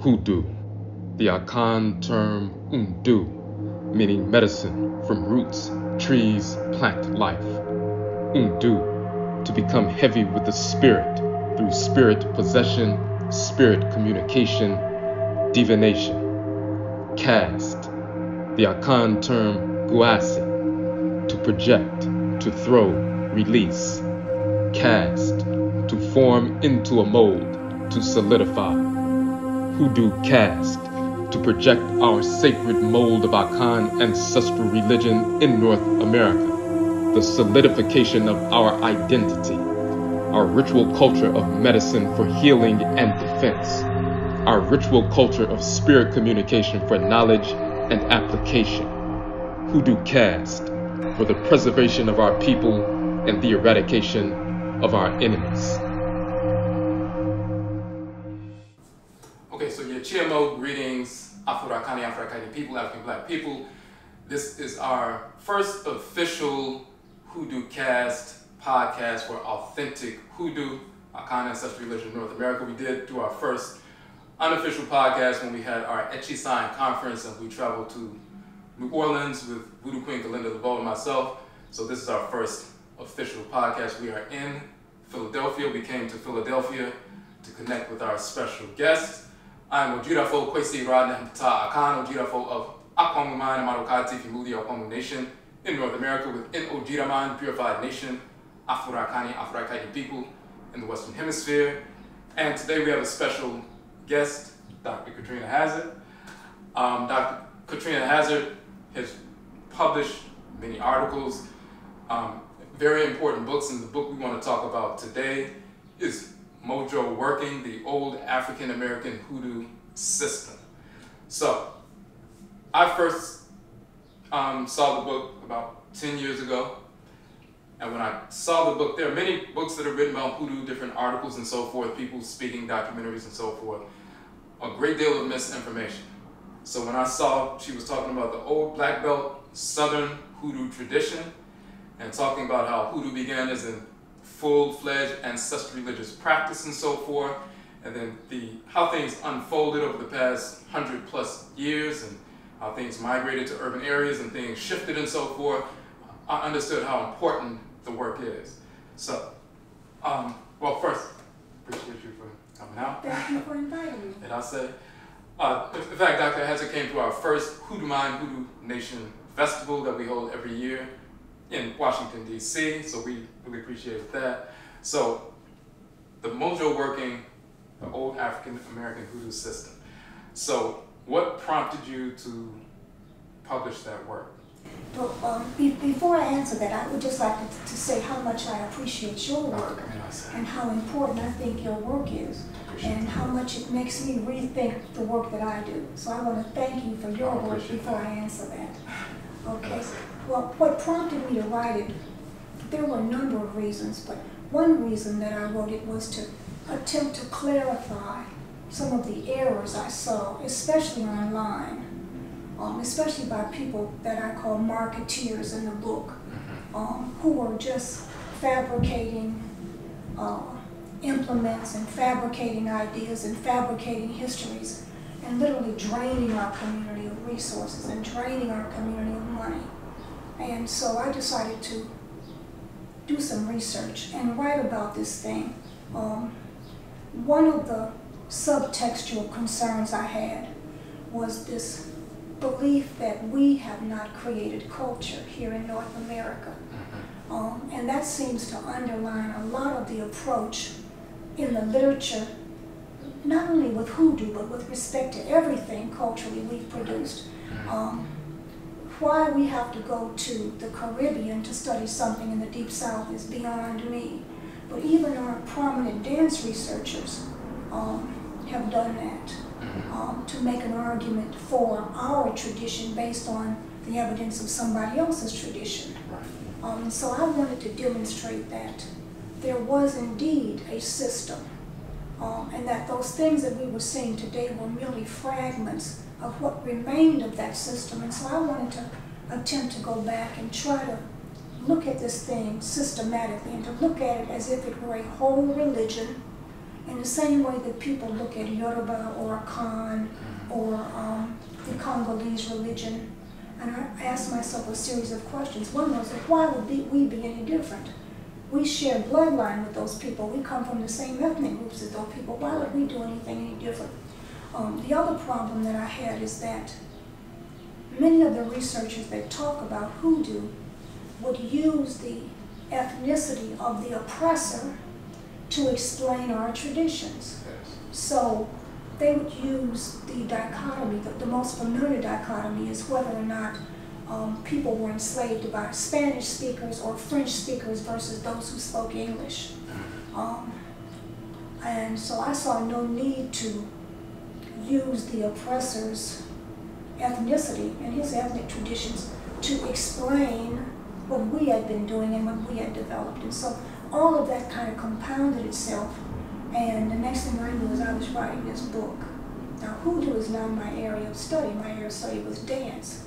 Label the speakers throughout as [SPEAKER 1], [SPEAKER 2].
[SPEAKER 1] Hoodoo, the Akan term Undu, meaning medicine from roots, trees, plant life. Undu, to become heavy with the spirit through spirit possession, spirit communication, divination. Cast, the Akan term Guasi, to project, to throw, release. Cast, to form into a mold, to solidify hoodoo cast to project our sacred mold of Akan ancestral religion in North America, the solidification of our identity, our ritual culture of medicine for healing and defense, our ritual culture of spirit communication for knowledge and application. Hoodoo cast for the preservation of our people and the eradication of our enemies.
[SPEAKER 2] GMO greetings, Afurakani, Afurakani people, African black people. This is our first official Hoodoo Cast podcast for authentic Hoodoo, Akan ancestral religion in North America. We did do our first unofficial podcast when we had our Etchi Sign conference and we traveled to New Orleans with Voodoo Queen Galinda LeBeau and myself. So this is our first official podcast. We are in Philadelphia. We came to Philadelphia to connect with our special guest. I am Odwirafo Kwesi Radna Ta Akan Odwirafo of Akwamuman Marokati Fimuli Akwamu Nation in North America within Ojiraman, Purified Nation, Afurakani, Afurakani people in the Western Hemisphere. And today we have a special guest, Dr. Katrina Hazzard. Um, Dr. Katrina Hazzard has published many articles, um, very important books, and the book we want to talk about today is Mojo Workin' the old African American hoodoo system. So, I first um, saw the book about 10 years ago. And when I saw the book, there are many books that are written about hoodoo, different articles and so forth, people speaking, documentaries and so forth. A great deal of misinformation. So when I saw she was talking about the old black belt southern hoodoo tradition and talking about how hoodoo began as an full-fledged ancestral religious practice and so forth, and then the how things unfolded over the past hundred plus years and how things migrated to urban areas and things shifted and so forth, I understood how important the work is. So, um, well, first, appreciate you for coming out.
[SPEAKER 3] Thank you for inviting me.
[SPEAKER 2] And I'll say, uh, in fact, Dr. Hazzard came to our first Hoodoo Mayn Hoodoo Nation festival that we hold every year in Washington, D.C., so we really appreciate that. So the Mojo Workin', the old African American hoodoo system. So what prompted you to publish that work?
[SPEAKER 3] Well, um, be, before I answer that, I would just like to, to say how much I appreciate your work and how important I think your work is and how much it makes me rethink the work that I do. So I want to thank you for your work before that. I answer that. Okay. Well, what prompted me to write it, there were a number of reasons, but one reason that I wrote it was to attempt to clarify some of the errors I saw, especially online, um, especially by people that I call marketeers in the book, mm-hmm. um, who are just fabricating uh, implements and fabricating ideas and fabricating histories and literally draining our community of resources and draining our community of And so I decided to do some research and write about this thing. Um, one of the subtextual concerns I had was this belief that we have not created culture here in North America. Mm-hmm. Um, and that seems to underline a lot of the approach in the literature, not only with hoodoo, but with respect to everything culturally we've produced. Mm-hmm. Um, why we have to go to the Caribbean to study something in the Deep South is beyond me. But even our prominent dance researchers um, have done that mm-hmm. um, to make an argument for our tradition based on the evidence of somebody else's tradition. Um, so I wanted to demonstrate that there was indeed a system um, and that those things that we were seeing today were merely fragments of what remained of that system. And so I wanted to attempt to go back and try to look at this thing systematically and to look at it as if it were a whole religion in the same way that people look at Yoruba or Akan mm-hmm. or um, the Congolese religion. And I asked myself a series of questions. One was, why would we be any different? We share bloodline with those people. We come from the same ethnic groups as those people. Why would we do anything any different? Um, the other problem that I had is that many of the researchers that talk about hoodoo would use the ethnicity of the oppressor to explain our traditions. So they would use the dichotomy, the, the, most familiar dichotomy is whether or not um, people were enslaved by Spanish speakers or French speakers versus those who spoke English. Mm-hmm. Um, and so I saw no need to use the oppressor's ethnicity and his ethnic traditions to explain what we had been doing and what we had developed. And so all of that kind of compounded itself. And the next thing I knew was I was writing this book. Now, hoodoo is not my area of study. My area of study was dance.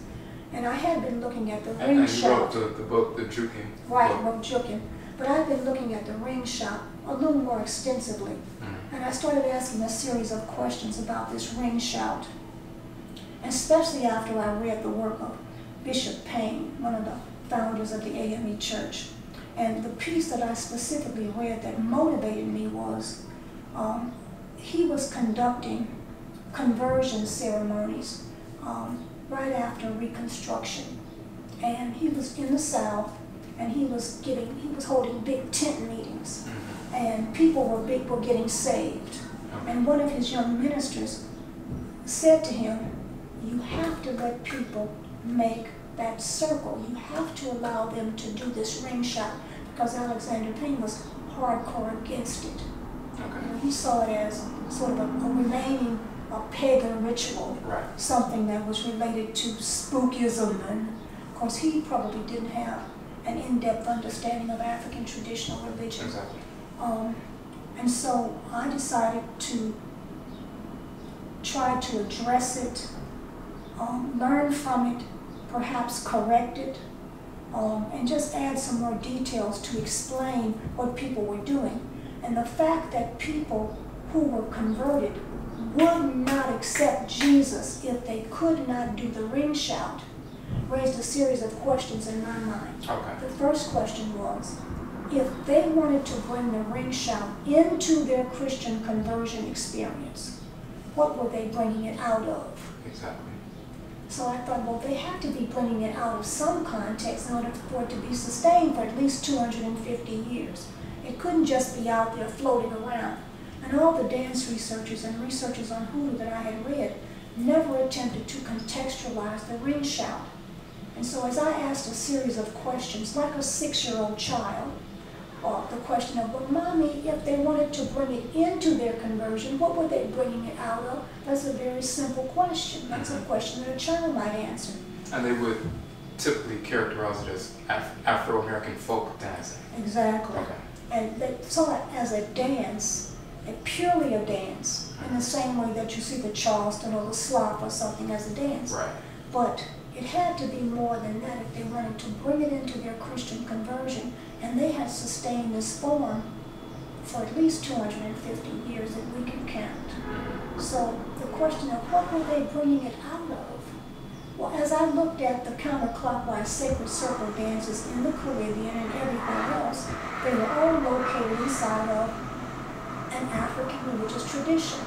[SPEAKER 3] And I had been looking at the ring
[SPEAKER 2] and
[SPEAKER 3] shop.
[SPEAKER 2] And you wrote the, the book, The Jookin'.
[SPEAKER 3] Right, book. wrote Jookin'. But I've been looking at the ring shout a little more extensively. Mm. And I started asking a series of questions about this ring shout, especially after I read the work of Bishop Payne, one of the founders of the AME Church. And the piece that I specifically read that motivated me was um, he was conducting conversion ceremonies um, right after Reconstruction. And he was in the South, and he was giving, he was holding big tent meetings mm-hmm. and people were, big, were getting saved. And one of his young ministers said to him, you have to let people make that circle. You have to allow them to do this ring shout because Alexander Payne was hardcore against it. Okay. He saw it as sort of a, a remaining a pagan ritual,
[SPEAKER 2] right.
[SPEAKER 3] something that was related to spookism. And of course, he probably didn't have an in-depth understanding of African traditional religion.
[SPEAKER 2] Exactly.
[SPEAKER 3] Um, and so I decided to try to address it, um, learn from it, perhaps correct it, um, and just add some more details to explain what people were doing. And the fact that people who were converted would not accept Jesus if they could not do the ring shout raised a series of questions in my mind.
[SPEAKER 2] Okay.
[SPEAKER 3] The first question was, if they wanted to bring the ring shout into their Christian conversion experience, what were they bringing it out of?
[SPEAKER 2] Exactly.
[SPEAKER 3] So I thought, well, they had to be bringing it out of some context in order for it to be sustained for at least 250 years. It couldn't just be out there floating around. And all the dance researchers and researchers on hoodoo that I had read never attempted to contextualize the ring shout. And so as I asked a series of questions, like a six-year-old child, or the question of, well, mommy, if they wanted to bring it into their conversion, what were they bringing it out of? That's a very simple question. That's a mm-hmm. question that a child might answer.
[SPEAKER 2] And they would typically characterize it as Af Afro-American folk dancing.
[SPEAKER 3] Exactly.
[SPEAKER 2] Okay.
[SPEAKER 3] And they saw it as a dance, a purely a dance, in the same way that you see the Charleston or the slop or something as a dance.
[SPEAKER 2] Right.
[SPEAKER 3] But it had to be more than that if they wanted to bring it into their Christian conversion and they had sustained this form for at least 250 years that we can count. So the question of what were they bringing it out of? Well, as I looked at the counterclockwise sacred circle dances in the Caribbean and everywhere else, they were all located inside of an African religious tradition.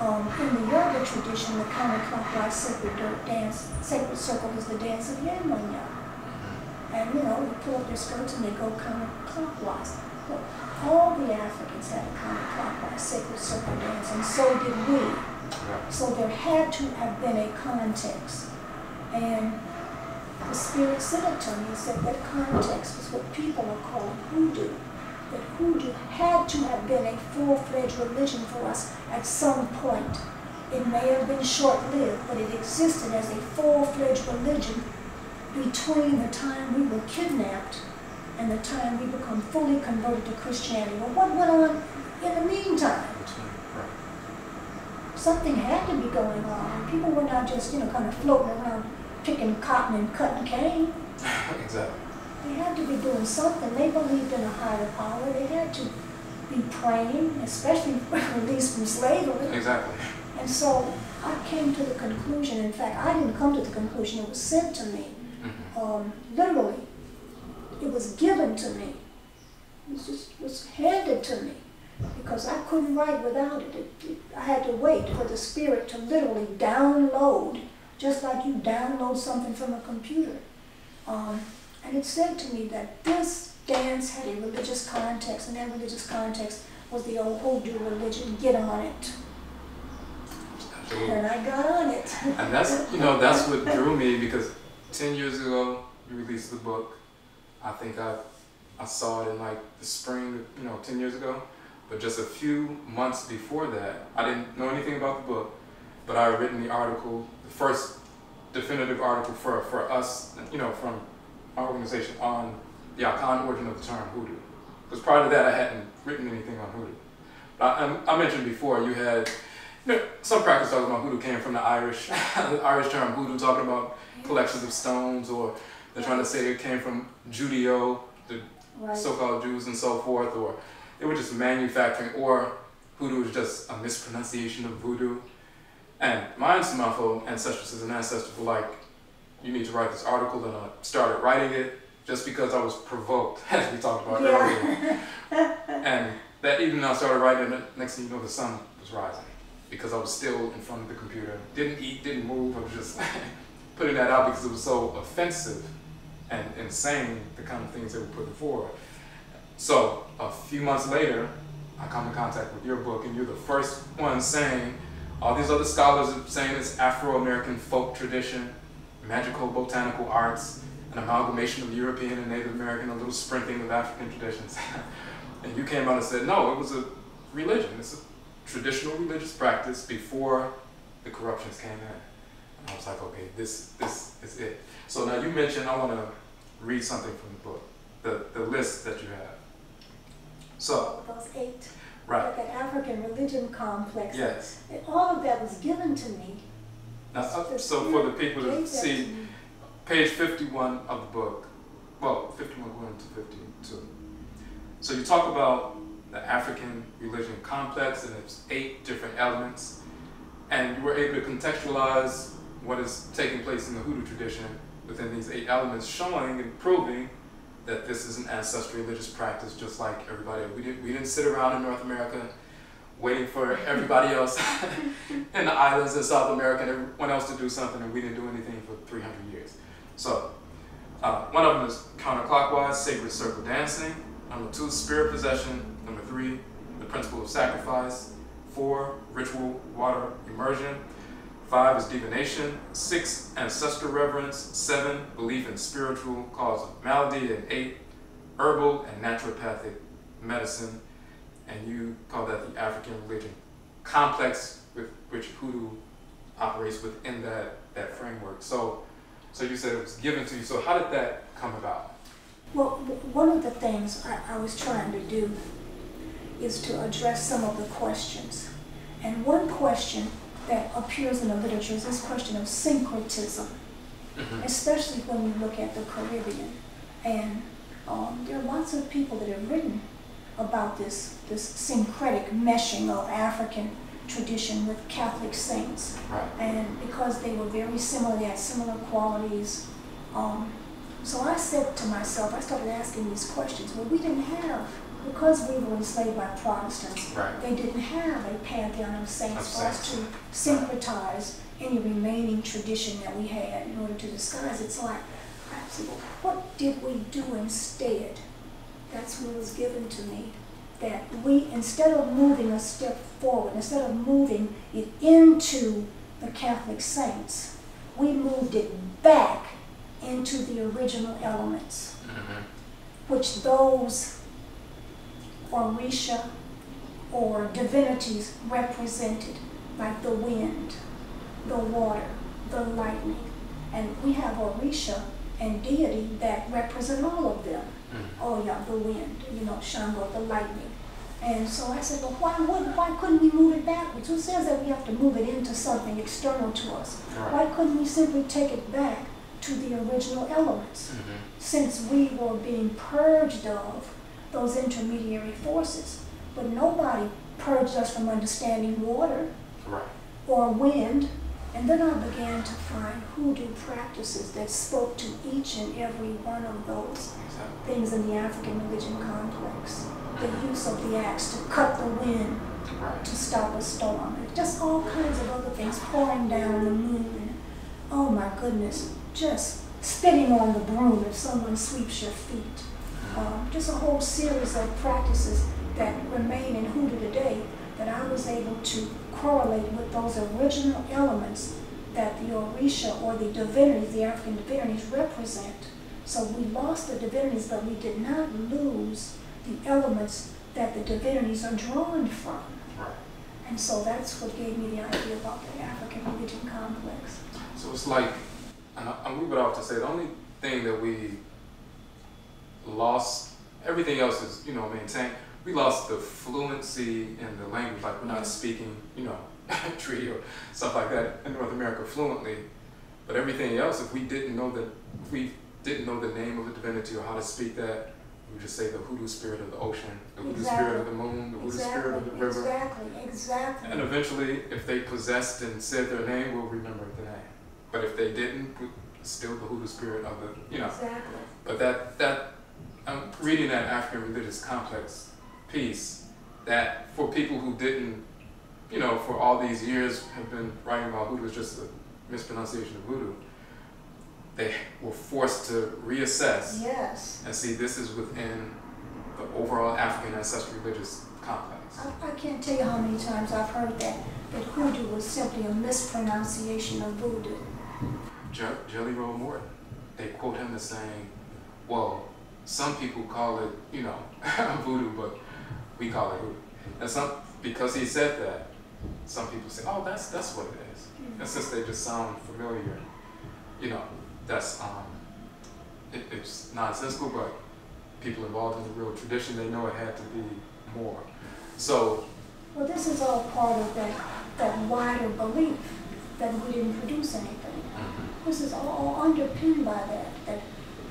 [SPEAKER 3] Um, in the yoga tradition, the counterclockwise sacred dance, sacred circle is the dance of Yemanja. And, you know, they pull up their skirts and they go counterclockwise. All the Africans had a counterclockwise sacred circle dance, and so did we. So there had to have been a context. And the Spirit said it to me, said that context was what people are called hoodoo. That hoodoo had to have been a full-fledged religion for us at some point. It may have been short-lived, but it existed as a full-fledged religion between the time we were kidnapped and the time we become fully converted to Christianity. Well, what went on in the meantime? Something had to be going on. People were not just, you know, kind of floating around picking cotton and cutting cane.
[SPEAKER 2] exactly.
[SPEAKER 3] They had to be doing something. They believed in a higher power. They had to be praying, especially released from slavery.
[SPEAKER 2] Exactly.
[SPEAKER 3] And so I came to the conclusion, in fact, I didn't come to the conclusion, it was sent to me. Mm-hmm. Um, literally, it was given to me. It was just was handed to me because I couldn't write without it. It, it. I had to wait for the Spirit to literally download, just like you download something from a computer. Um, and it said to me that this dance had a religious context, and that religious context was the old Hoodoo religion. Get on it. And I got on it.
[SPEAKER 2] and that's you know that's what drew me because ten years ago you released the book. I think I I saw it in like the spring, you know, ten years ago. But just a few months before that, I didn't know anything about the book, but I had written the article, the first definitive article for for us, you know, from organization on the Akan origin of the term hoodoo. Because prior to that, I hadn't written anything on hoodoo. But I, um, I mentioned before you had you know, some practice talking about hoodoo came from the Irish, the Irish term hoodoo, talking about collections of stones, or they're trying to say it came from Judeo, the right. so-called Jews and so forth, or they were just manufacturing, or hoodoo is just a mispronunciation of voodoo. And my Nsamanfo ancestresses and ancestors were like, you need to write this article, and I started writing it just because I was provoked, as we talked about yeah. earlier. and that evening I started writing it, next thing you know, the sun was rising because I was still in front of the computer. Didn't eat, didn't move. I was just putting that out because it was so offensive and insane, the kind of things they were putting forward. So a few months later, I come in contact with your book, and you're the first one saying, all these other scholars are saying it's Afro-American folk tradition, magical botanical arts, an amalgamation of European and Native American, a little sprinkling of African traditions. and you came out and said, no, it was a religion. It's a traditional religious practice before the corruptions came in. And I was like, okay, this this is it. So now you mentioned I want to read something from the book, the, the list that you have. So
[SPEAKER 3] those eight.
[SPEAKER 2] Right.
[SPEAKER 3] That African religion complex.
[SPEAKER 2] Yes.
[SPEAKER 3] And all of that was given to me.
[SPEAKER 2] Now, uh, so for the people to see, page 51 of the book, well, 51 going to 52. So you talk about the African religion complex and its eight different elements. And you were able to contextualize what is taking place in the Hoodoo tradition within these eight elements, showing and proving that this is an ancestral religious practice just like everybody. We, did, we didn't sit around in North America waiting for everybody else in the islands of South America and everyone else to do something and we didn't do anything for 300 years. So uh, one of them is counterclockwise, sacred circle dancing. Number two, spirit possession. Number three, the principle of sacrifice. Four, ritual water immersion. Five is divination. Six, ancestral reverence. Seven, belief in spiritual cause of malady. And eight, herbal and naturopathic medicine. And you call that the African religion complex with which hoodoo operates within that, that framework. So, so you said it was given to you. So how did that come about?
[SPEAKER 3] Well, one of the things I, I was trying to do is to address some of the questions. And one question that appears in the literature is this question of syncretism, mm-hmm. especially when we look at the Caribbean. And um, there are lots of people that have written about this, this syncretic meshing of African tradition with Catholic saints.
[SPEAKER 2] Right.
[SPEAKER 3] And because they were very similar, they had similar qualities. Um, so I said to myself, I started asking these questions. Well, we didn't have because we were enslaved by Protestants,
[SPEAKER 2] right.
[SPEAKER 3] they didn't have a pantheon of saints for us to syncretize any remaining tradition that we had in order to disguise it. So I, I said, well, what did we do instead? That's what was given to me. That we, instead of moving a step forward, instead of moving it into the Catholic saints, we moved it back into the original elements, mm-hmm. which those Orisha or divinities represented, like the wind, the water, the lightning. And we have Orisha and deity that represent all of them. Mm. Oh yeah, the wind, you know, Shango, the lightning. And so I said, well, why would, why couldn't we move it backwards? Who says that we have to move it into something external to us? Right. Why couldn't we simply take it back to the original elements? Mm -hmm. Since we were being purged of those intermediary forces. but nobody purged us from understanding water
[SPEAKER 2] right.
[SPEAKER 3] or wind. And then I began to find hoodoo practices that spoke to each and every one of those things in the African religion complex. The use of the axe to cut the wind to stop a storm, and just all kinds of other things, pouring down the moon. Oh my goodness, just spitting on the broom if someone sweeps your feet. Um, just a whole series of practices that remain in hoodoo today that I was able to correlate with those original elements that the Orisha or the divinities, the African divinities represent. So we lost the divinities, but we did not lose the elements that the divinities are drawn from. And so that's what gave me the idea about the African religion complex.
[SPEAKER 2] So it's like, and I- I'll move it off to say the only thing that we lost, everything else is, you know, maintained. We lost the fluency in the language, like we're not speaking, you know, Twi or stuff like that in North America fluently. But everything else, if we didn't know that, if we didn't know the name of the divinity or how to speak that, we just say the hoodoo spirit of the ocean, the hoodoo spirit of the moon, the hoodoo spirit of the river.
[SPEAKER 3] exactly, exactly.
[SPEAKER 2] And eventually, if they possessed and said their name, we'll remember the name. But if they didn't, we- still the hoodoo spirit of the, you know.
[SPEAKER 3] Exactly.
[SPEAKER 2] But that, that, I'm reading that African religious complex piece, that for people who didn't, you know, for all these years have been writing about hoodoo as just a mispronunciation of voodoo, they were forced to reassess
[SPEAKER 3] Yes.
[SPEAKER 2] and see this is within the overall African ancestral religious complex.
[SPEAKER 3] I, I can't tell you how many times I've heard that, that hoodoo was simply a mispronunciation of voodoo.
[SPEAKER 2] Je- Jelly Roll Morton, they quote him as saying, well, some people call it, you know, voodoo, but we call it hoodoo. And some, because he said that, some people say, oh, that's, that's what it is. And since they just sound familiar, you know, that's, um, it, it's nonsensical, but people involved in the real tradition, they know it had to be more. So,
[SPEAKER 3] Well, this is all part of that, that wider belief that we didn't produce anything. This is all, all underpinned by that, that,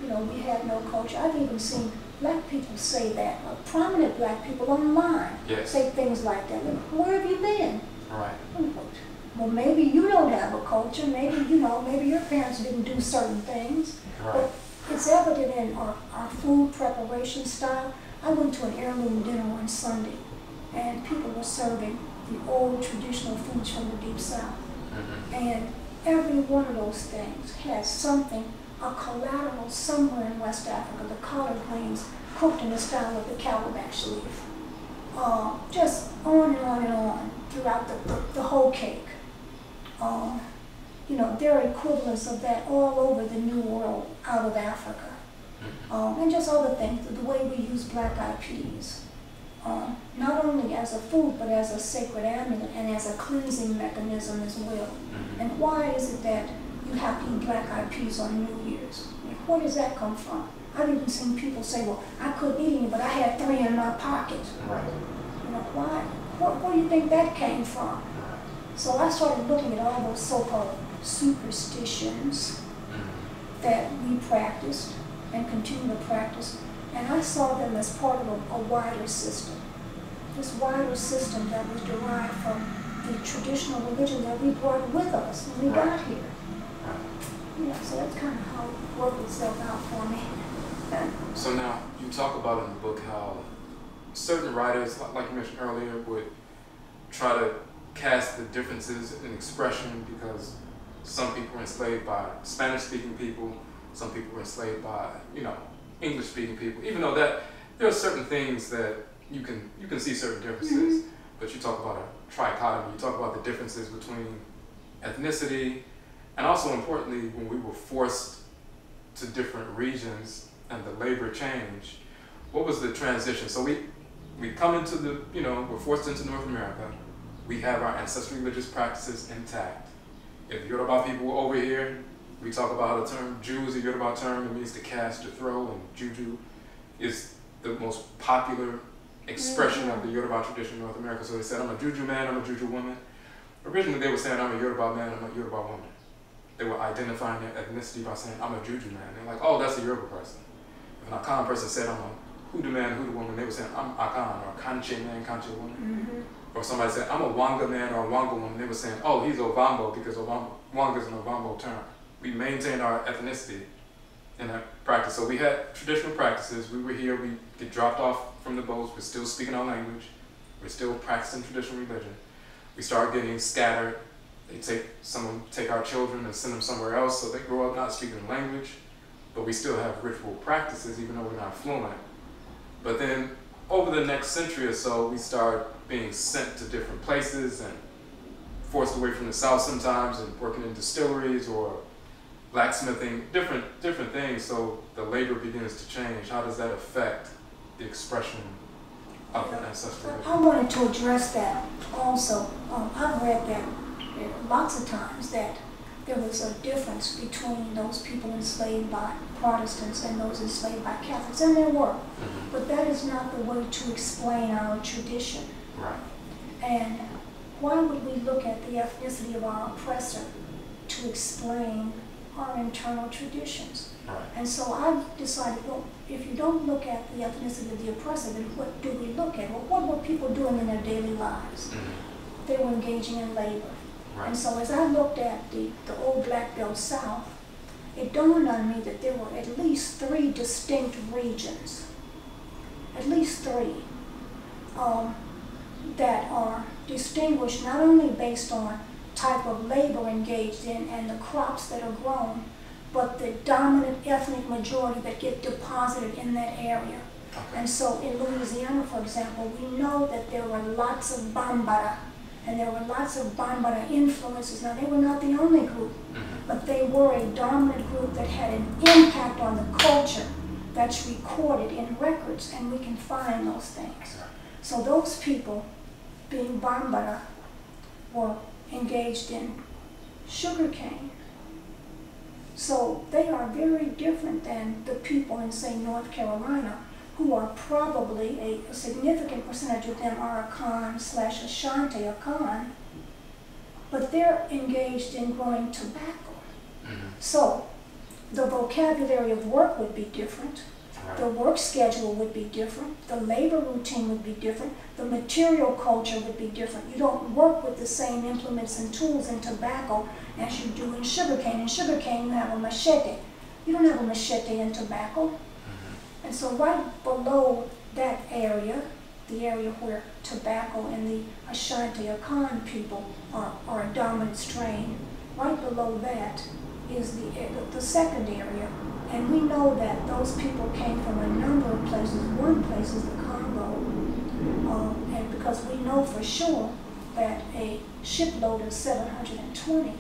[SPEAKER 3] you know, we had no culture. I've even seen black people say that, prominent black people online
[SPEAKER 2] Yes.
[SPEAKER 3] say things like that. Where have you been?
[SPEAKER 2] right,
[SPEAKER 3] Well, maybe you don't have a culture. Maybe, you know, maybe your parents didn't do certain things.
[SPEAKER 2] right,
[SPEAKER 3] But it's evident in our, our food preparation style. I went to an heirloom dinner one Sunday, and people were serving the old traditional foods from the Deep South.
[SPEAKER 2] Mhm.
[SPEAKER 3] And every one of those things has something, a collateral somewhere in West Africa. The collard greens cooked in the style of the calabash leaf. Uh, just on and on and on throughout the, the, the whole cake. Um, you know, there are equivalents of that all over the New World out of Africa. Um, and just other things, the way we use black eyed peas. Um, not only as a food, but as a sacred amulet and as a cleansing mechanism as well.
[SPEAKER 2] Mhm.
[SPEAKER 3] And why is it that you have to black eyed peas on New Year's? Where does that come from? I've even seen people say, well, I couldn't eat any, but I had three in my pocket.
[SPEAKER 2] right,
[SPEAKER 3] You know, why? What, where do you think that came from? So I started looking at all those so-called superstitions that we practiced and continue to practice, and I saw them as part of a, a wider system. This wider system that was derived from the traditional religion that we brought with us when we got here. You know, so that's kind of how it worked itself out for me.
[SPEAKER 2] So now you talk about in the book how certain writers, like you mentioned earlier, would try to cast the differences in expression because some people were enslaved by Spanish-speaking people, some people were enslaved by you know English-speaking people. Even though that there are certain things that you can you can see certain differences, mm-hmm. but you talk about a trichotomy. You talk about the differences between ethnicity, and also importantly, when we were forced to different regions and the labor change, what was the transition? So we we come into the you know we're forced into North America. We have our ancestral religious practices intact. If Yoruba people were over here, we talk about the term Jew is a Yoruba term. It means to cast, to throw, and juju is the most popular expression of the mm-hmm. Yoruba tradition in North America. So they said, I'm a juju man, I'm a juju woman. Originally they were saying, I'm a Yoruba man, I'm a Yoruba woman. They were identifying their ethnicity by saying, I'm a juju man. They're like, oh, that's a Yoruba person. If an Akan person said, I'm a hoodoo man, hoodoo woman, they were saying, I'm Akan or Kanche man, Kanche woman.
[SPEAKER 3] Mm-hmm.
[SPEAKER 2] Or somebody said, I'm a Wanga man or a Wanga woman, they were saying, oh, he's Ovambo because Wanga is an Ovambo term. We maintained our ethnicity in that practice. So we had traditional practices. We were here, we get dropped off from the boats, we're still speaking our language, we're still practicing traditional religion. We start getting scattered. They take some take our children and send them somewhere else so they grow up not speaking the language, but we still have ritual practices even though we're not fluent. But then over the next century or so, we start being sent to different places and forced away from the South sometimes and working in distilleries or blacksmithing, different different things. So the labor begins to change. How does that affect the expression of the ancestral?
[SPEAKER 3] I wanted to address that also. Um, I've read that lots of times that there was a difference between those people enslaved by Protestants and those enslaved by Catholics, and there were. Mm-hmm. But that is not the way to explain our tradition.
[SPEAKER 2] Right.
[SPEAKER 3] And why would we look at the ethnicity of our oppressor to explain our internal traditions?
[SPEAKER 2] Right.
[SPEAKER 3] And so I've decided, well, if you don't look at the ethnicity of the oppressor, then what do we look at? Well, what were people doing in their daily lives? Mm-hmm. They were engaging in labor. Right. And so as I looked at the, the old Black Belt South, it dawned on me that there were at least three distinct regions, at least three, um, that are distinguished not only based on type of labor engaged in and the crops that are grown, but the dominant ethnic majority that get deposited in that area. Okay. And so in Louisiana, for example, we know that there were lots of Bambara and there were lots of Bambara influences. Now, they were not the only group, mm-hmm. but they were a dominant group that had an impact on the culture that's recorded in records, and we can find those things. So those people, being Bambara, were engaged in sugarcane. So they are very different than the people in, say, North Carolina, who are probably a, a significant percentage of them are Akan slash Ashanti Akan, but they're engaged in growing tobacco. Mm-hmm. So the vocabulary of work would be different. Right. The work schedule would be different. The labor routine would be different. The material culture would be different. You don't work with the same implements and tools in tobacco as you do in sugarcane. In sugarcane, you have a machete. You don't have a machete in tobacco. And so right below that area, the area where tobacco and the Ashanti Akan people are, are a dominant strain, right below that is the, the second area. And we know that those people came from a number of places. One place is the Congo, um, and because we know for sure that a shipload of 720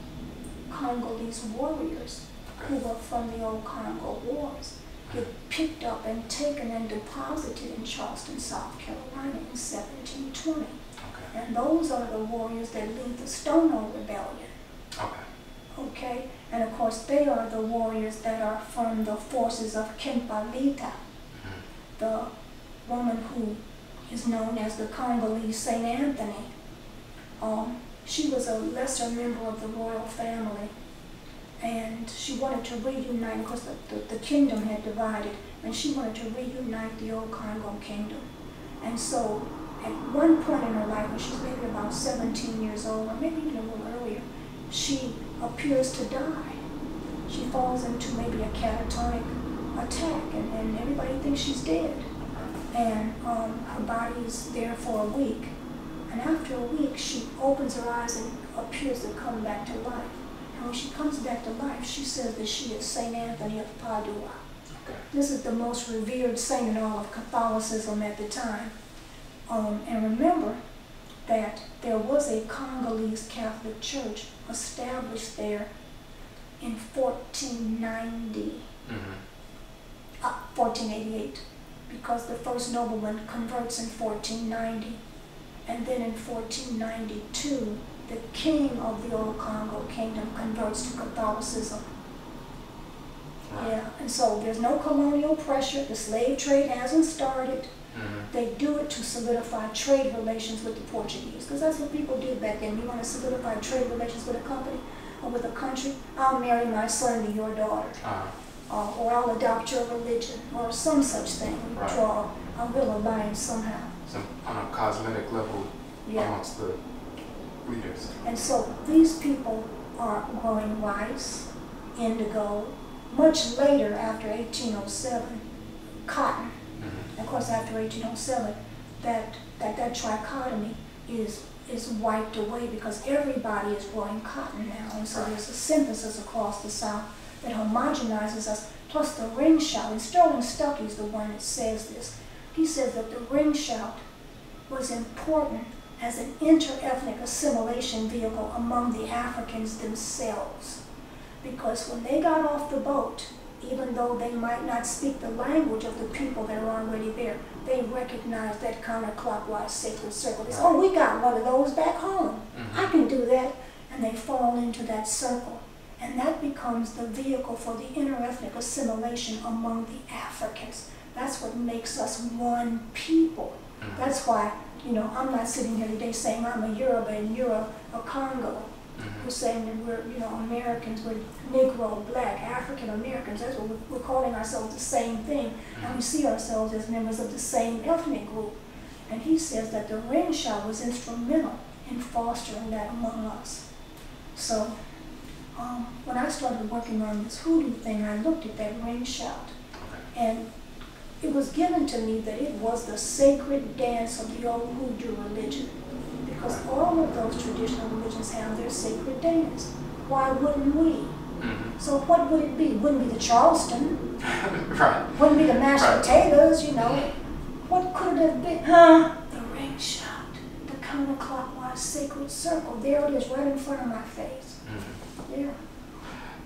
[SPEAKER 3] Congolese warriors who were from the old Congo Wars get picked up and taken and deposited in Charleston, South Carolina in 1720. Okay. And those are the warriors that lead the Stono Rebellion.
[SPEAKER 2] Okay.
[SPEAKER 3] Okay? And of course, they are the warriors that are from the forces of Kimpa Vita, mm-hmm. the woman who is known as the Congolese St. Anthony. Um, she was a lesser member of the royal family and she wanted to reunite, because the, the, the, kingdom had divided, and she wanted to reunite the old Congo kingdom. And so at one point in her life, when she's maybe about 17 years old, or maybe even a little earlier, she appears to die. She falls into maybe a catatonic attack, and, and everybody thinks she's dead. And um, her body is there for a week. And after a week, she opens her eyes and appears to come back to life. And when she comes back to life, she says that she is Saint Anthony of Padua. Okay. This is the most revered saint in all of Catholicism at the time. Um, and remember that there was a Congolese Catholic Church established there in 1490, mm-hmm. uh, 1488, because the first nobleman converts in 1490. And then in 1492, the king of the old Congo kingdom converts to Catholicism. Wow. Yeah, and so there's no colonial pressure. The slave trade hasn't started. Mm-hmm. They do it to solidify trade relations with the Portuguese, because that's what people did back then. You want to solidify trade relations with a company or with a country? I'll marry my son to your daughter, uh-huh. uh, or I'll adopt your religion, or some such thing. Right. Draw a real alliance somehow.
[SPEAKER 2] Some on a cosmetic level yeah. amongst the leaders.
[SPEAKER 3] And so these people are growing rice, indigo, much later after 1807, cotton. Mm-hmm. Of course, after 1807, that, that, that trichotomy is is wiped away because everybody is growing cotton now. And so there's a synthesis across the South that homogenizes us, plus the ring shout. And Sterling Stuckey is the one that says this. He says that the ring shout was important as an inter-ethnic assimilation vehicle among the Africans themselves. Because when they got off the boat, even though they might not speak the language of the people that are already there, they recognize that counterclockwise sacred circle. They say, oh, we got one of those back home. Mm-hmm. I can do that. And they fall into that circle. And that becomes the vehicle for the interethnic assimilation among the Africans. That's what makes us one people. Mm-hmm. That's why, you know, I'm not sitting here today saying I'm a Yoruba and you're a, a Congo. Mm-hmm. We're saying that we're, you know, Americans, we're Negro, Black, African Americans. That's what we're, we're, calling ourselves the same thing. Mm-hmm. And we see ourselves as members of the same ethnic group. And he says that the ring shout was instrumental in fostering that among us. So um, when I started working on this hoodoo thing, I looked at that ring shout. And it was given to me that it was the sacred dance of the old hoodoo religion because all of those traditional religions have their sacred dance. Why wouldn't we? Mm-hmm. So what would it be? Wouldn't be the Charleston.
[SPEAKER 2] right.
[SPEAKER 3] Wouldn't be the mashed right. potatoes, you know. What could it have been? Huh? The ring shout, the counterclockwise sacred circle. There it is, right in front of my face. Mm-hmm. Yeah.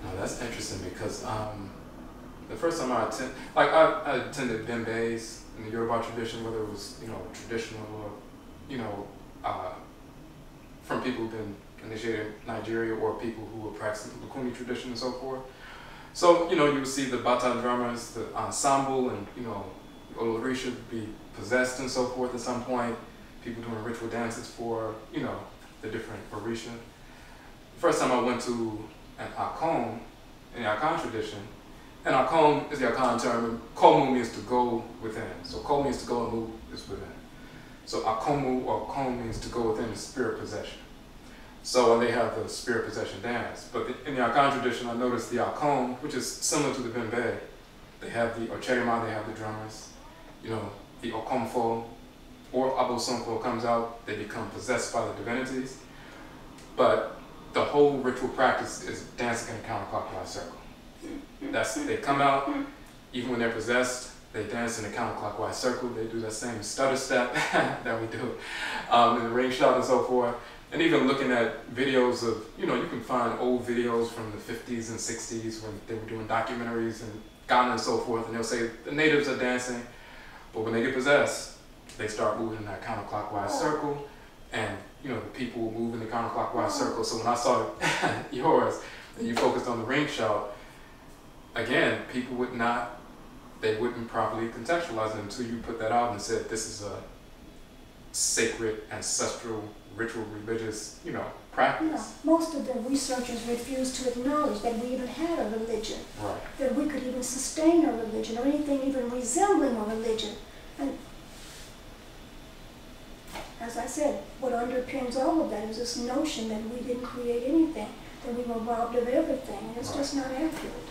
[SPEAKER 2] No, that's interesting because um, the first time I attended, like I, I attended Bembe's in the Yoruba tradition, whether it was you know traditional or you know uh, from people who've been initiated in Nigeria or people who were practicing the Lukumi tradition and so forth. So, you know, you would see the Bata drummers, the ensemble, and, you know, Olorisha be possessed and so forth at some point. People doing ritual dances for, you know, the different Orisha. The first time I went to an Akom in the Akan tradition, and Akom is the Akan term, Komu means to go within. So Ko means to go and move is within. So Akomu or Kom means to go within the spirit possession. So when they have the spirit possession dance. But in the Akan tradition, I noticed the Akom, which is similar to the Bembe, they have the Ocherima, they have the drummers. You know, the Okomfo or Abosonfo comes out, they become possessed by the divinities. But the whole ritual practice is dancing in a counterclockwise circle. That's they come out, even when they're possessed, they dance in a counterclockwise circle. They do that same stutter step that we do um, in the ring shout and so forth and even looking at videos of, you know, you can find old videos from the 50s and 60s when they were doing documentaries in Ghana and so forth, and they'll say the natives are dancing, but when they get possessed, they start moving in that counterclockwise oh. circle, and, you know, the people will move in the counterclockwise circle. So when I saw yours, and you focused on the ring shout, again, people would not, they wouldn't properly contextualize it until you put that out and said, this is a sacred ancestral ritual religious, you know, practice.
[SPEAKER 3] Yeah. Most of the researchers refuse to acknowledge that we even had a religion,
[SPEAKER 2] right.
[SPEAKER 3] that we could even sustain a religion or anything even resembling a religion. And as I said, what underpins all of that is this notion that we didn't create anything, that we were robbed of everything, and it's right. just not accurate.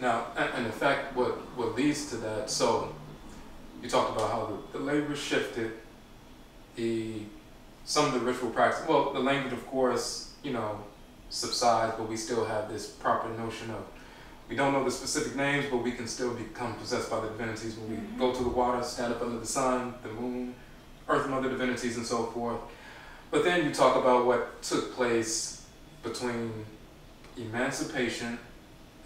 [SPEAKER 2] Now, and in fact, what, what leads to that, so you talked about how the, the labor shifted, the some of the ritual practice, well, the language, of course, you know, subsides, but we still have this proper notion of we don't know the specific names, but we can still become possessed by the divinities when we mm-hmm. go to the water, stand up under the sun, the moon, earth mother divinities, and so forth. But then you talk about what took place between emancipation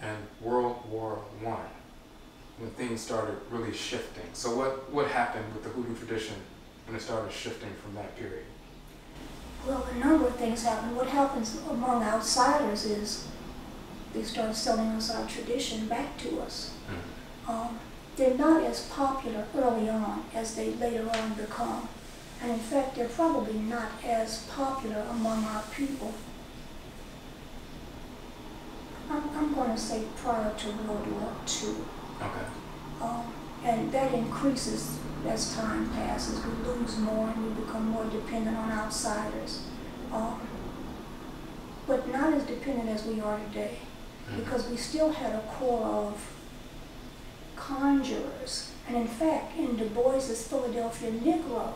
[SPEAKER 2] and World War One, when things started really shifting. So what, what happened with the hoodoo tradition when it started shifting from that period?
[SPEAKER 3] Well, a number of things happened. What happens among outsiders is they start selling us our tradition back to us. Mm. Um, they're not as popular early on as they later on become. And in fact, they're probably not as popular among our people. I'm, I'm going to say prior to World War II.
[SPEAKER 2] Okay.
[SPEAKER 3] Um, and that increases as time passes. We lose more and we become more dependent on outsiders. Um, but not as dependent as we are today, mm-hmm. because we still had a core of conjurers. And in fact, in Du Bois's Philadelphia Negro,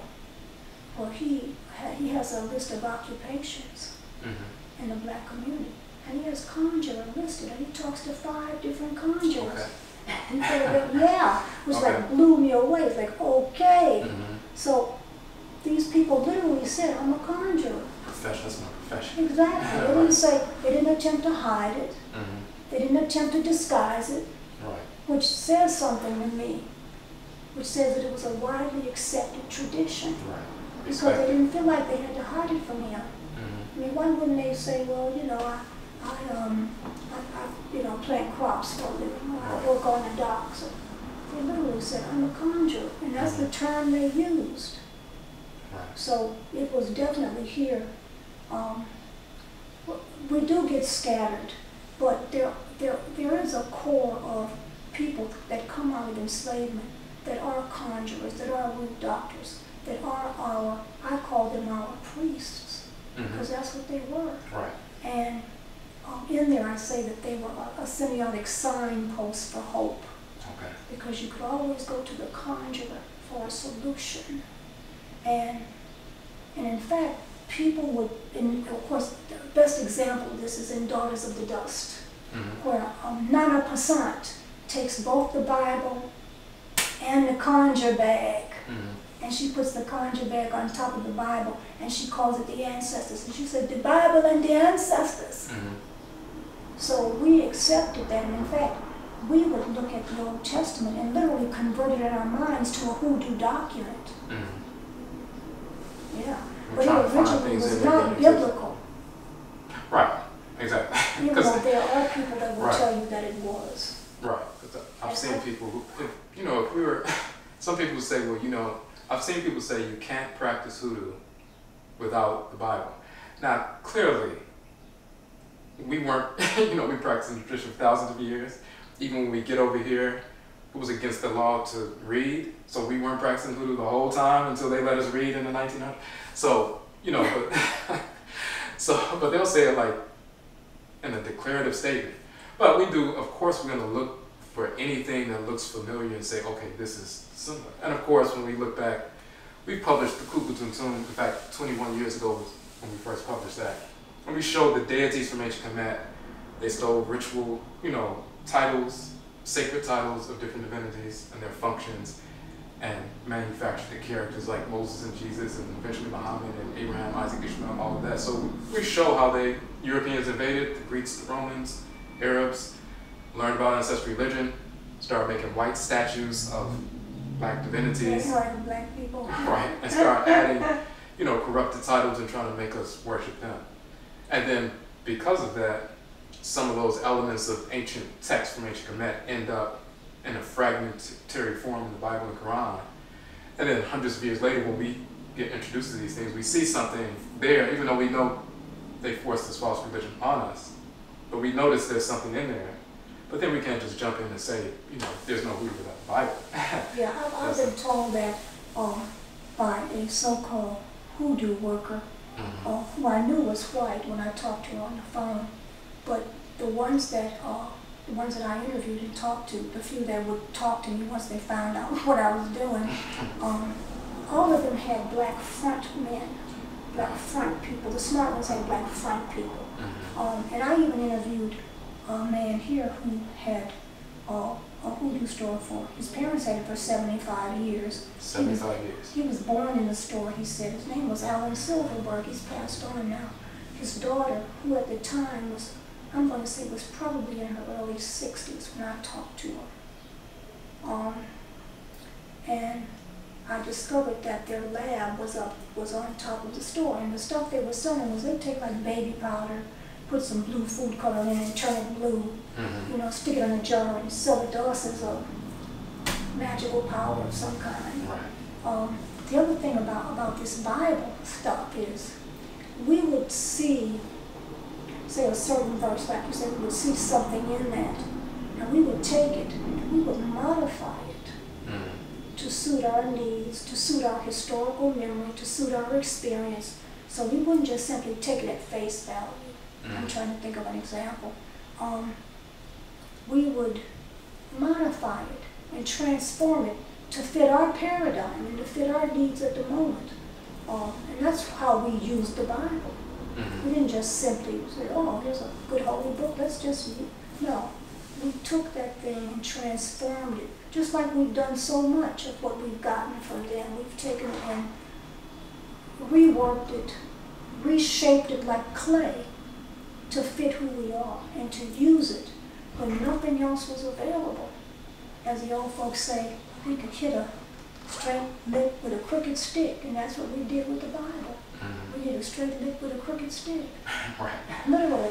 [SPEAKER 3] where he he has a list of occupations mm-hmm. in the black community, and he has conjurer listed, and he talks to five different conjurers. Okay. And yeah, which okay. like blew me away. It's like, okay. Mm-hmm. So these people literally said, I'm a conjurer.
[SPEAKER 2] That's my profession.
[SPEAKER 3] Exactly. They didn't say, they didn't attempt to hide it. Mm-hmm. They didn't attempt to disguise it.
[SPEAKER 2] Right.
[SPEAKER 3] Which says something to me. Which says that it was a widely accepted tradition.
[SPEAKER 2] Right.
[SPEAKER 3] Because they didn't feel like they had to hide it from him. Mm-hmm. I mean, why wouldn't they say, well, you know, I, I um, I, I, you know, plant crops for a living. I work on the docks. They literally said, I'm a conjurer, and that's the term they used. So it was definitely here. Um, we do get scattered, but there, there, there is a core of people that come out of enslavement that are conjurers, that are root doctors, that are our, I call them our priests, mm-hmm. because that's what they were.
[SPEAKER 2] Right.
[SPEAKER 3] And um, in there I say that they were a, a semiotic signpost for hope.
[SPEAKER 2] Okay.
[SPEAKER 3] Because you could always go to the conjurer for a solution. And, and in fact, people would, and of course, the best example of this is in Daughters of the Dust, mm-hmm. where um, Nana Peazant takes both the Bible and the conjure bag, mm-hmm. and she puts the conjure bag on top of the Bible, and she calls it the ancestors. And she said, the Bible and the ancestors. Mm-hmm. So we accepted that, and in fact, we would look at the Old Testament and literally convert it in our minds to a hoodoo document. Mm-hmm. Yeah. We're but it originally was not biblical.
[SPEAKER 2] Right, exactly.
[SPEAKER 3] Even though there are people that will right. tell you that it was.
[SPEAKER 2] Right. I've seen people who, if, you know, if we were, some people say, well, you know, I've seen people say you can't practice hoodoo without the Bible. Now, clearly, we weren't, you know, we practiced in tradition for thousands of years. Even when we get over here, it was against the law to read, so we weren't practicing hoodoo the whole time until they let us read in the 1900s. So, you know, but, so, but they'll say it like in a declarative statement. But we do, of course, we're going to look for anything that looks familiar and say, okay, this is similar. And of course, when we look back, we published the Kuku Tum in fact, 21 years ago when we first published that. When we showed the deities from ancient Kemet, they stole ritual, you know, titles, sacred titles of different divinities and their functions, and manufactured the characters like Moses and Jesus, and eventually Muhammad and Abraham, Isaac, Ishmael, all of that. So we show how they Europeans invaded, the Greeks, the Romans, Arabs, learned about ancestral religion, started making white statues of black divinities.
[SPEAKER 3] black people.
[SPEAKER 2] Right, and start adding, you know, corrupted titles and trying to make us worship them. And then because of that, some of those elements of ancient texts from ancient Kemet end up in a fragmentary form in the Bible and Quran. And then hundreds of years later, when we get introduced to these things, we see something there, even though we know they forced this false religion on us. But we notice there's something in there. But then we can't just jump in and say, you know, there's no hoodoo without the Bible.
[SPEAKER 3] yeah, I've, I've been told that um, by a so-called hoodoo worker. Uh, who I knew was white when I talked to her on the phone. But the ones that uh, the ones that I interviewed and talked to, the few that would talk to me once they found out what I was doing, um, all of them had black front men, black front people. The smart ones had black front people. Mm-hmm. Um, and I even interviewed a man here who had uh, hoodoo store for. His parents had it for 75 years.
[SPEAKER 2] 75
[SPEAKER 3] he
[SPEAKER 2] was, years.
[SPEAKER 3] He was born in the store, he said. His name was Alan Silverberg. He's passed on now. His daughter, who at the time was, I'm going to say, was probably in her early 60s when I talked to her. Um, and I discovered that their lab was up, was on top of the store, and the stuff they were selling was they take like baby powder, put some blue food color in and turn it blue. Mm-hmm. You know, stick it in a jar and sell it to us as a magical power of some kind.
[SPEAKER 2] Right.
[SPEAKER 3] Um, the other thing about, about this Bible stuff is we would see, say, a certain verse, like you said, we would see something in that, and we would take it, we would modify it. Mm-hmm to suit our needs, to suit our historical memory, to suit our experience. So we wouldn't just simply take it at face value. I'm trying to think of an example. Um, we would modify it and transform it to fit our paradigm and to fit our needs at the moment. Uh, and that's how we use the Bible. Mm-hmm. We didn't just simply say, oh, here's a good holy book, let's just, no. We took that thing and transformed it, just like we've done so much of what we've gotten from them. We've taken it and reworked it, reshaped it like clay to fit who we are and to use it when nothing else was available. As the old folks say, we could hit a straight lick with a crooked stick, and that's what we did with the Bible. Mm-hmm. We hit a straight lick with a crooked stick.
[SPEAKER 2] right.
[SPEAKER 3] Literally.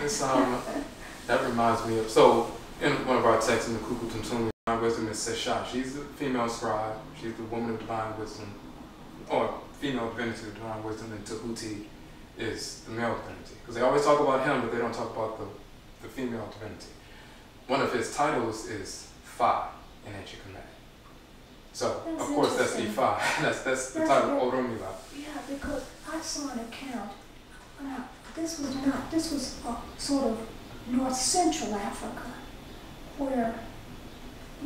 [SPEAKER 2] This, um, that reminds me of, so in one of our texts in the Kuku Tumtum, Divine Wisdom is Sesha. She's the female scribe. She's the woman of divine wisdom, or female divinity of divine wisdom, and Tahuti is the male divinity. Because they always talk about him, but they don't talk about the, the female divinity. One of his titles is Fa in ancient Kemet. So, that's of course, that's Ifa. that's that's the that's title of Orunmila.
[SPEAKER 3] Yeah, because I saw an account. Now, this was not, this was uh, sort of north central Africa, where,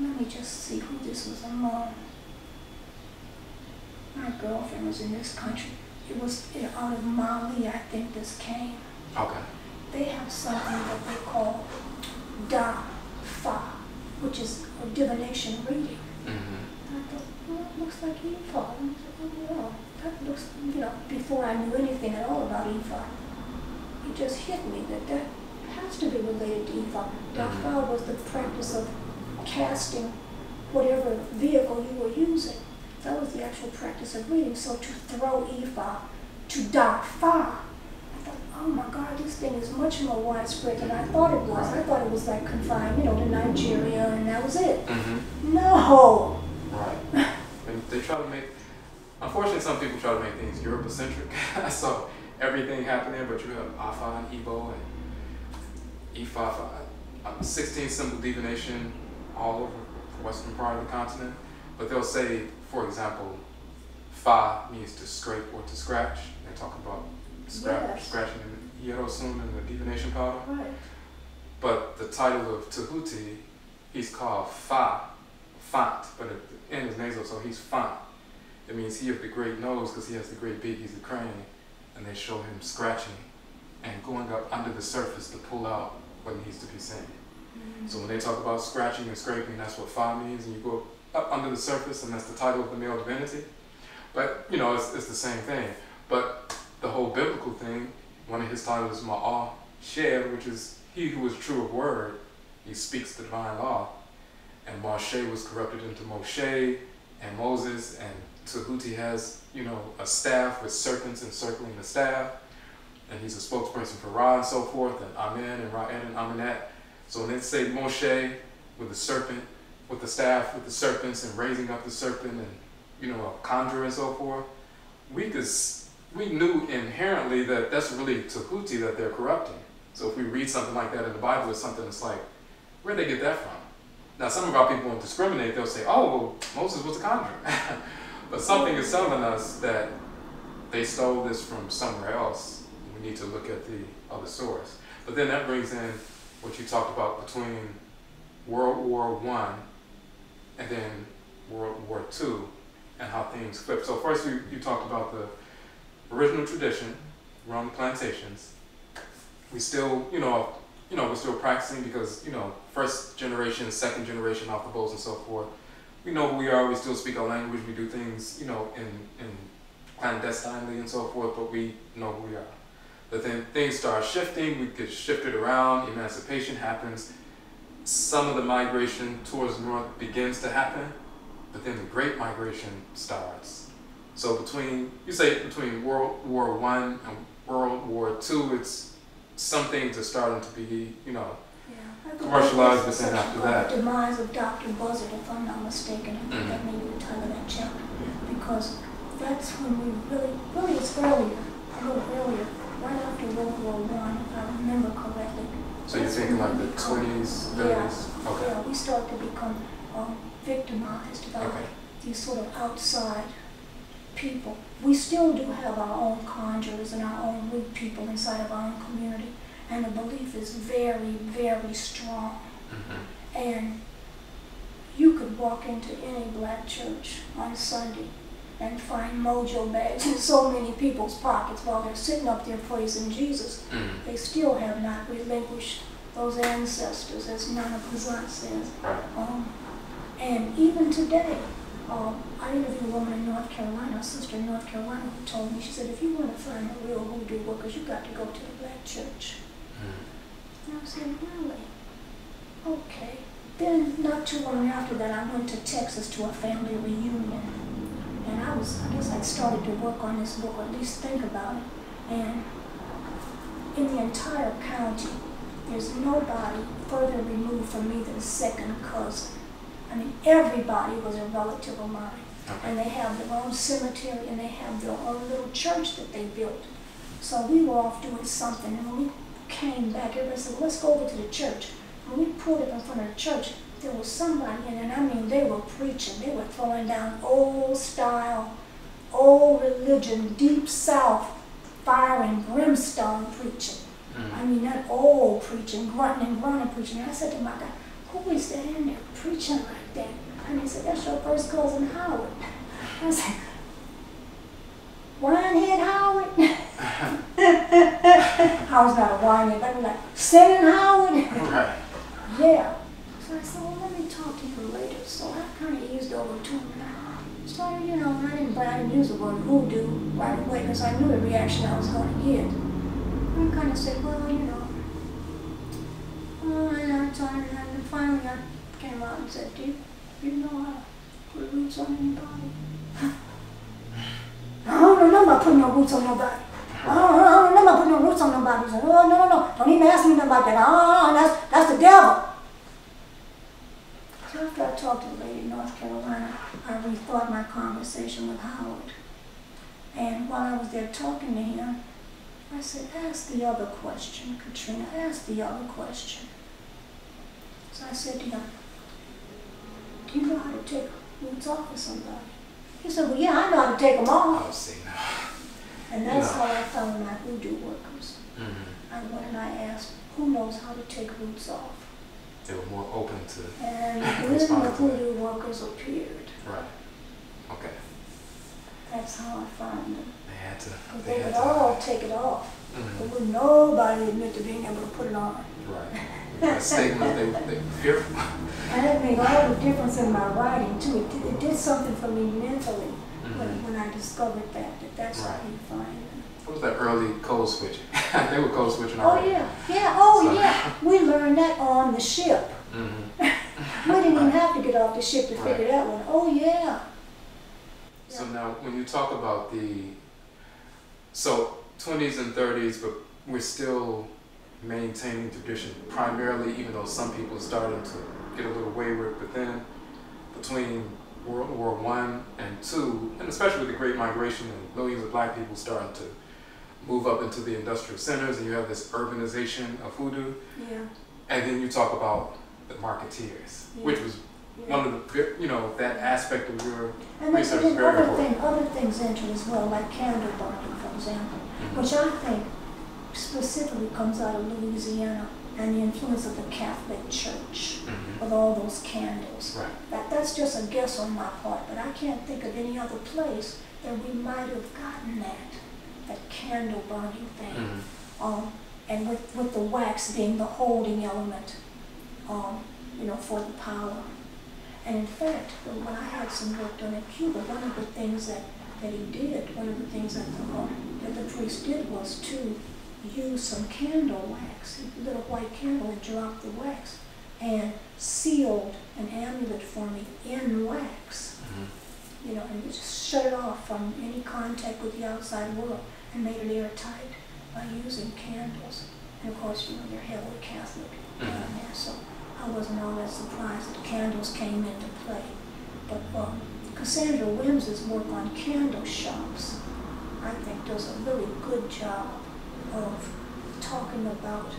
[SPEAKER 3] let me just see who this was among. My girlfriend was in this country. It was out of Mali, I think this came.
[SPEAKER 2] Okay.
[SPEAKER 3] They have something that they call Da Fa, which is a divination reading. Mm-hmm. I thought, well, it looks like. And I said, oh, yeah, that looks, you know, before I knew anything at all about Ifa, it just hit me that that has to be related to Ifa. Da Fa mm-hmm. was the practice of casting whatever vehicle you were using. That was the actual practice of reading. So to throw Ifa, to Da Fa, I thought, oh my God, this thing is much more widespread than I thought it was. I thought it was like confined, you know, to Nigeria and that was it. Mm-hmm. No.
[SPEAKER 2] Right. they try to make, unfortunately, some people try to make things Europe-centric. so everything happening, but you have Afa and Igbo and Ifa, 16 symbol divination all over the western part of the continent. But they'll say, for example, Fa means to scrape or to scratch. They talk about scratch, yes. scratching in iyerosun and the divination powder.
[SPEAKER 3] Right.
[SPEAKER 2] But the title of Tahuti, he's called Fa, Font, but the end is nasal, so he's Font. It means he of the great nose because he has the great beak, he's a crane. And they show him scratching and going up under the surface to pull out what needs to be seen. Mm-hmm. So when they talk about scratching and scraping, that's what Fa means, and you go up under the surface, and that's the title of the male divinity. But, you know, it's, it's the same thing. But the whole biblical thing, one of his titles is Ma'ah which is he who is true of word. He speaks the divine law. And Moshe was corrupted into Moshe and Moses, and Tahuti has, you know, a staff with serpents encircling the staff. And he's a spokesperson for Ra and so forth, and Amen and Ra'en and Amenet. So they say Moshe with the serpent, with the staff, with the serpents, and raising up the serpent, and, you know, a conjurer and so forth, we could we knew inherently that that's really Tahuti that they're corrupting. So if we read something like that in the Bible, it's something that's like, where'd they get that from? Now, some of our people won't discriminate. They'll say, oh, well, Moses was a conjurer. but something is telling us that they stole this from somewhere else. We need to look at the other source. But then that brings in what you talked about between World War One and then World War Two and how things flipped. So first you, you talked about the original tradition, the plantations. We still, you know, you know, we're still practicing because, you know, first generation, second generation off the boats and so forth. We know who we are, we still speak our language, we do things, you know, in, in clandestinely and so forth, but we know who we are. But then things start shifting, we get shifted around, emancipation happens, some of the migration towards the north begins to happen, but then the great migration starts so between you say between World War One and World War Two, it's some things are starting to be you know yeah, commercialized. But then after that,
[SPEAKER 3] the demise of Dr. Buzzard, if I'm not mistaken, I think mm-hmm. that may be the title of that chapter, because that's when we really, really it's earlier, a little earlier, right after World War One, if I remember correctly.
[SPEAKER 2] So you're thinking like the twenties, thirties?
[SPEAKER 3] Yeah, okay. Yeah, we start to become um, victimized by okay these sort of outside people. We still do have our own conjurers and our own root people inside of our own community, and the belief is very, very strong. Mm-hmm. And you could walk into any black church on Sunday and find mojo bags in so many people's pockets while they're sitting up there praising Jesus. Mm-hmm. They still have not relinquished those ancestors, as Nana Peazant says. Um, and even today, um, I interviewed a woman in North Carolina, a sister in North Carolina, who told me, she said, if you want to find the real hoodoo workers, you've got to go to the black church. Mm. And I said, really? Okay. Then, not too long after that, I went to Texas to a family reunion. And I was, I guess I'd started to work on this book, or at least think about it. And in the entire county, there's nobody further removed from me than second cousin. I mean, everybody was a relative of mine. Okay. And they have their own cemetery and they have their own little church that they built. So we were off doing something. And when we came back, everybody said, let's go over to the church. When we pulled up in front of the church, there was somebody in it. And I mean, they were preaching. They were throwing down old style, old religion, deep south, fire and brimstone preaching. Mm. I mean, that old preaching, grunting and groaning preaching. And I said to my guy, who is that in there preaching like that? And he said, that's your first cousin Howard. I said, Winehead Howard? Howard's not a winehead, but I'm like, singing Howard? Yeah. So I said, well, let me talk to you later. So I kind of used over to him. I started, you know, I didn't, I didn't use the word hoodoo right away because I knew the reaction I was going to get. I kind of said, well, you know, oh, and I told him, and finally I came out and said, do you, know how to put roots on anybody? I don't about putting no roots on nobody. I don't, I don't about putting no roots on nobody. He said, oh, no, no, no, don't even ask me about that. Oh, that's, that's the devil. After I talked to the lady in North Carolina, I rethought my conversation with Howard. And while I was there talking to him, I said, ask the other question, Katrina, ask the other question. So I said to him, do you know how to take roots off of somebody? He said, well, yeah, I know how to take them off.
[SPEAKER 2] Oh, see, no.
[SPEAKER 3] And that's no. how I found my hoodoo workers. Mm-hmm. I went and I asked, who knows how to take roots off?
[SPEAKER 2] They were more open to
[SPEAKER 3] And hoodoo workers appeared.
[SPEAKER 2] Right. Okay.
[SPEAKER 3] That's how I found them They
[SPEAKER 2] had to.
[SPEAKER 3] Because they, they could all take it off. Mm-hmm. But would nobody admit to being able to put it on.
[SPEAKER 2] Right. That stigma, they, they fearful.
[SPEAKER 3] And it made all the difference in my writing too. It did, it did something for me mentally mm-hmm. when, when I discovered that, that that's right. how you find them.
[SPEAKER 2] What was that early code switching? they were code switching
[SPEAKER 3] oh, already. Oh yeah, yeah, oh so. yeah. We learned that on the ship. Mm-hmm. we didn't even have to get off the ship to right. figure that one. Oh yeah.
[SPEAKER 2] So now, when you talk about the so 20s and 30s, but we're still maintaining tradition primarily, even though some people are starting to get a little wayward. But then between World War One and Two, and especially with the Great Migration and millions of black people starting to move up into the industrial centers, and you have this urbanization of hoodoo.
[SPEAKER 3] Yeah.
[SPEAKER 2] And then you talk about the marketeers, yeah. which was one of the you know that aspect of your
[SPEAKER 3] and research is very other important. Thing, other things enter as well, like candle burning, for example, mm-hmm. which I think specifically comes out of Louisiana and the influence of the Catholic Church mm-hmm. with all those candles.
[SPEAKER 2] Right.
[SPEAKER 3] That that's just a guess on my part, but I can't think of any other place that we might have gotten that that candle burning thing. Mm-hmm. Um, and with, with the wax being the holding element, um, you know, for the power. And in fact, when I had some work done at Cuba, one of the things that, that he did, one of the things that the, uh, that the priest did was to use some candle wax. A white candle and drop the wax and sealed an amulet for me in wax. Mm-hmm. You know, and just shut it off from any contact with the outside world and made it airtight by using candles. And of course, you know, they're heavily Catholic mm-hmm. down there, so I wasn't all that surprised that candles came into play. But um, Cassandra Wims's work on candle shops, I think, does a really good job of talking about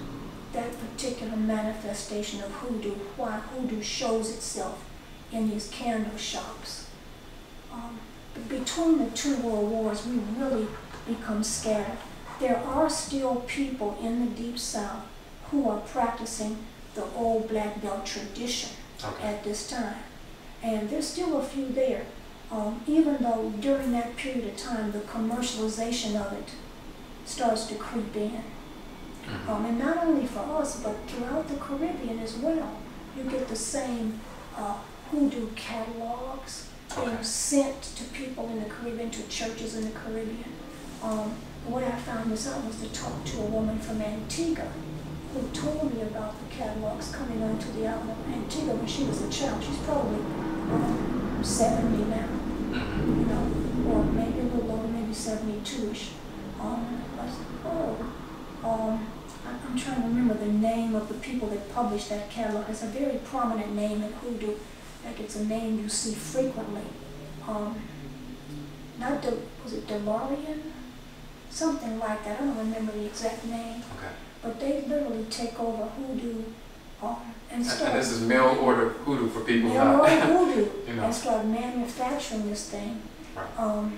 [SPEAKER 3] that particular manifestation of hoodoo, why hoodoo shows itself in these candle shops. um, between the two world wars, we really become scattered. There are still people in the Deep South who are practicing the old black belt tradition okay. at this time. And there's still a few there, um, even though during that period of time the commercialization of it starts to creep in. Mm-hmm. Um, and not only for us, but throughout the Caribbean as well. You get the same uh, hoodoo catalogs okay. being sent to people in the Caribbean, to churches in the Caribbean. Um, the way I found this out was to talk to a woman from Antigua who told me about the catalogs coming onto the island of Antigua when she was a child. She's probably um, 70 now, you know, or maybe a little older, maybe 72-ish. Um, I said, oh, um, I'm trying to remember the name of the people that published that catalog. It's a very prominent name in hoodoo. Like it's a name you see frequently. Um, not De, was it DeLaurence? Something like that. I don't remember the exact name.
[SPEAKER 2] Okay.
[SPEAKER 3] But they literally take over hoodoo um, and start.
[SPEAKER 2] And this is mail order hoodoo for people.
[SPEAKER 3] Mail order hoodoo you know. and start manufacturing this thing.
[SPEAKER 2] Right.
[SPEAKER 3] Um,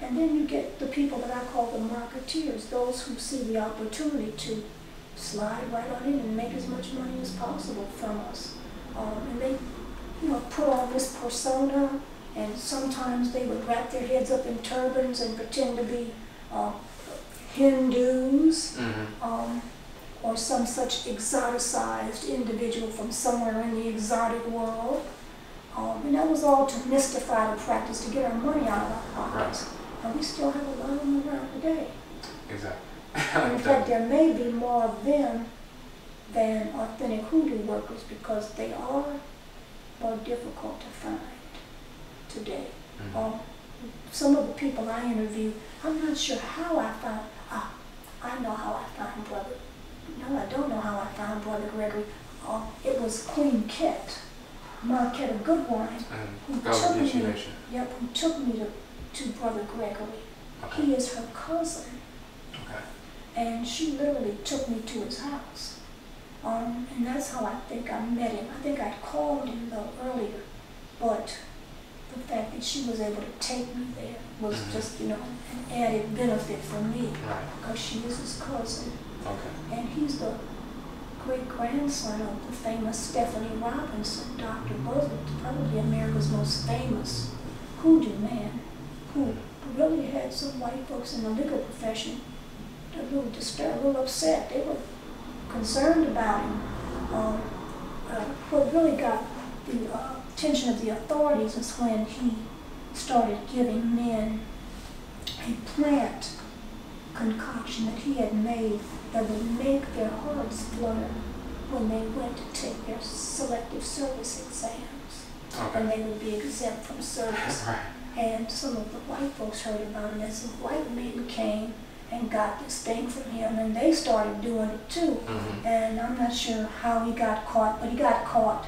[SPEAKER 3] and then you get the people that I call the marketeers, those who see the opportunity to slide right on in and make as much money as possible from us. Um, and they, you know, put on this persona, and sometimes they would wrap their heads up in turbans and pretend to be uh, Hindus, mm-hmm. um, or some such exoticized individual from somewhere in the exotic world. Um, and that was all to mystify the practice, to get our money out of our pockets. Right. And we still have a lot of them around today.
[SPEAKER 2] Exactly.
[SPEAKER 3] in fact, there may be more of them than authentic hoodoo workers because they are more difficult to find today. Mm-hmm. Um, some of the people I interview, I'm not sure how I found, ah, I know how I found Brother. No, I don't know how I found Brother Gregory. Uh, it was Queen Kit, Quet, Marquetta Goodwine,
[SPEAKER 2] who took me,
[SPEAKER 3] yep, who took me to to Brother Gregory. Okay. He is her cousin.
[SPEAKER 2] Okay.
[SPEAKER 3] And she literally took me to his house. Um, and that's how I think I met him. I think I called him though earlier, but the fact that she was able to take me there was mm-hmm. just, you know, an added benefit for me
[SPEAKER 2] right.
[SPEAKER 3] because she is his cousin.
[SPEAKER 2] Okay.
[SPEAKER 3] And he's the great grandson of the famous Stephanie Robinson, Dr. Buzzard, probably America's most famous hoodoo man who really had some white folks in the legal profession a little disturbed, a little upset. They were concerned about him. Um, uh, what really got the uh, attention of the authorities is when he started giving men a plant concoction that he had made that would make their hearts flutter when they went to take their selective service exams.
[SPEAKER 2] Okay.
[SPEAKER 3] And they would be exempt from service.
[SPEAKER 2] right.
[SPEAKER 3] And some of the white folks heard about it, and some white men came and got this thing from him, and they started doing it too. Mm-hmm. And I'm not sure how he got caught, but he got caught.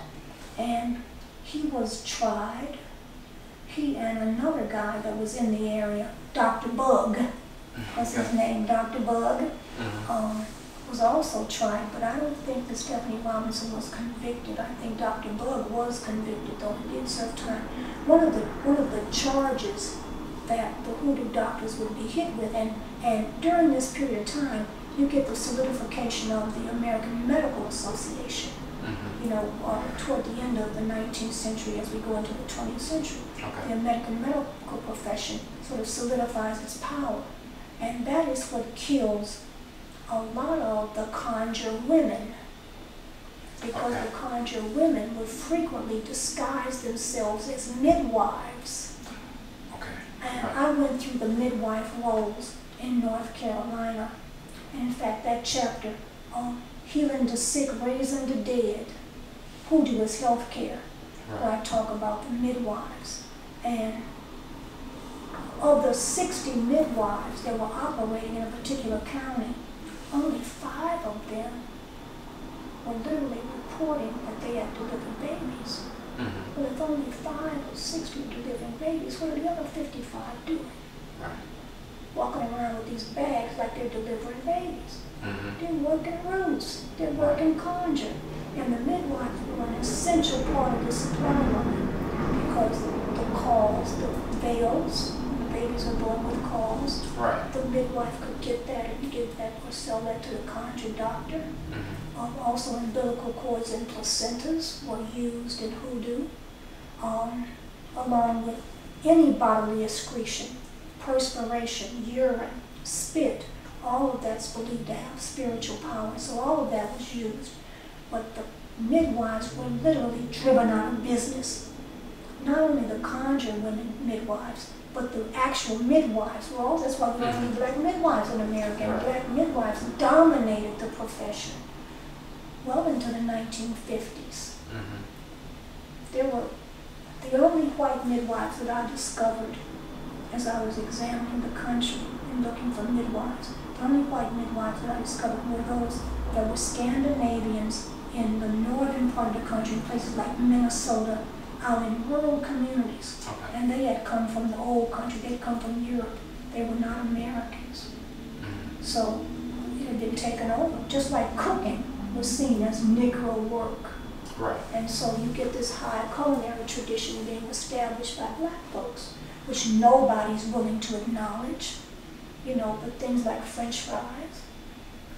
[SPEAKER 3] And he was tried. He and another guy that was in the area, Dr. Bug, was his name, Dr. Bug. Mm-hmm. Um, was also tried, but I don't think that Stephanie Robinson was convicted. I think Dr. Bug was convicted, though he did serve time. One of the one of the charges that the hoodoo doctors would be hit with, and, and during this period of time, you get the solidification of the American Medical Association. You know, uh, toward the end of the 19th century, as we go into the 20th century,
[SPEAKER 2] okay.
[SPEAKER 3] the American medical profession sort of solidifies its power, and that is what kills a lot of the conjure women because okay. the conjure women would frequently disguise themselves as midwives.
[SPEAKER 2] Okay.
[SPEAKER 3] And right. I went through the midwife roles in North Carolina. And in fact, that chapter on healing the sick, raising the dead, hoodoo is health care, right. where I talk about the midwives. And of the 60 midwives that were operating in a particular county, only five of them were literally reporting that they had delivered babies. Mm-hmm. But if only five or six were delivering babies, what are the other 55 doing?
[SPEAKER 2] Right.
[SPEAKER 3] Walking around with these bags like they're delivering babies.
[SPEAKER 2] Mm-hmm.
[SPEAKER 3] They're working roots. They're working conjure. And the midwives were an essential part of the supply line because the the cauls, the veils. The babies are born with cauls.
[SPEAKER 2] Right.
[SPEAKER 3] The midwife could get that and give that or sell that to the conjure doctor. Mm-hmm. Um, also, umbilical cords and placentas were used in hoodoo, um, along with any bodily excretion, perspiration, urine, spit. All of that's believed to have spiritual power. So all of that was used. But the midwives were literally driven out of business. Not only the conjure women midwives, but the actual midwives were all, that's why we have mm-hmm. black midwives in America. And black midwives dominated the profession well into the 1950s. Mm-hmm. There were the only white midwives that I discovered as I was examining the country and looking for midwives. The only white midwives that I discovered were those that were Scandinavians in the northern part of the country, places like Minnesota, out in rural communities. Okay. And they had come from the old country, they'd come from Europe. They were not Americans. Mm-hmm. So it had been taken over, just like cooking was seen as Negro work.
[SPEAKER 2] Right.
[SPEAKER 3] And so you get this high culinary tradition being established by black folks, which nobody's willing to acknowledge. You know, but things like French fries,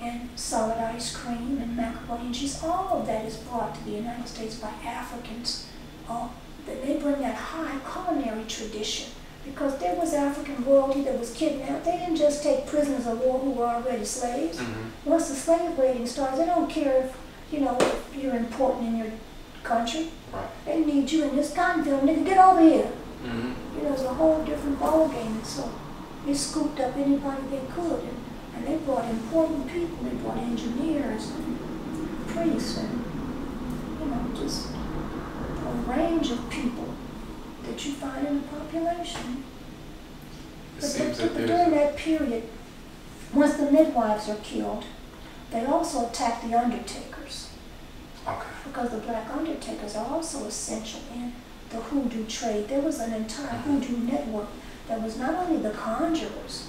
[SPEAKER 3] and solid ice cream and macaroni and cheese. All of that is brought to the United States by Africans. Uh, they bring that high culinary tradition because there was African royalty that was kidnapped. They didn't just take prisoners of war who were already slaves. Mm-hmm. Once the slave raiding starts, they don't care if you know if you're important in your country.
[SPEAKER 2] Right.
[SPEAKER 3] They need you in this Cottonville, nigga. Get over here. Mm-hmm. You know, it's a whole different ball game. So they scooped up anybody they could. And, and they brought important people. They brought engineers and priests and, you know, just a range of people that you find in the population.
[SPEAKER 2] It but the, that
[SPEAKER 3] during that period, once the midwives are killed, they also attack the undertakers.
[SPEAKER 2] Okay.
[SPEAKER 3] Because the black undertakers are also essential in the hoodoo trade. There was an entire mm-hmm. hoodoo network that was not only the conjurers,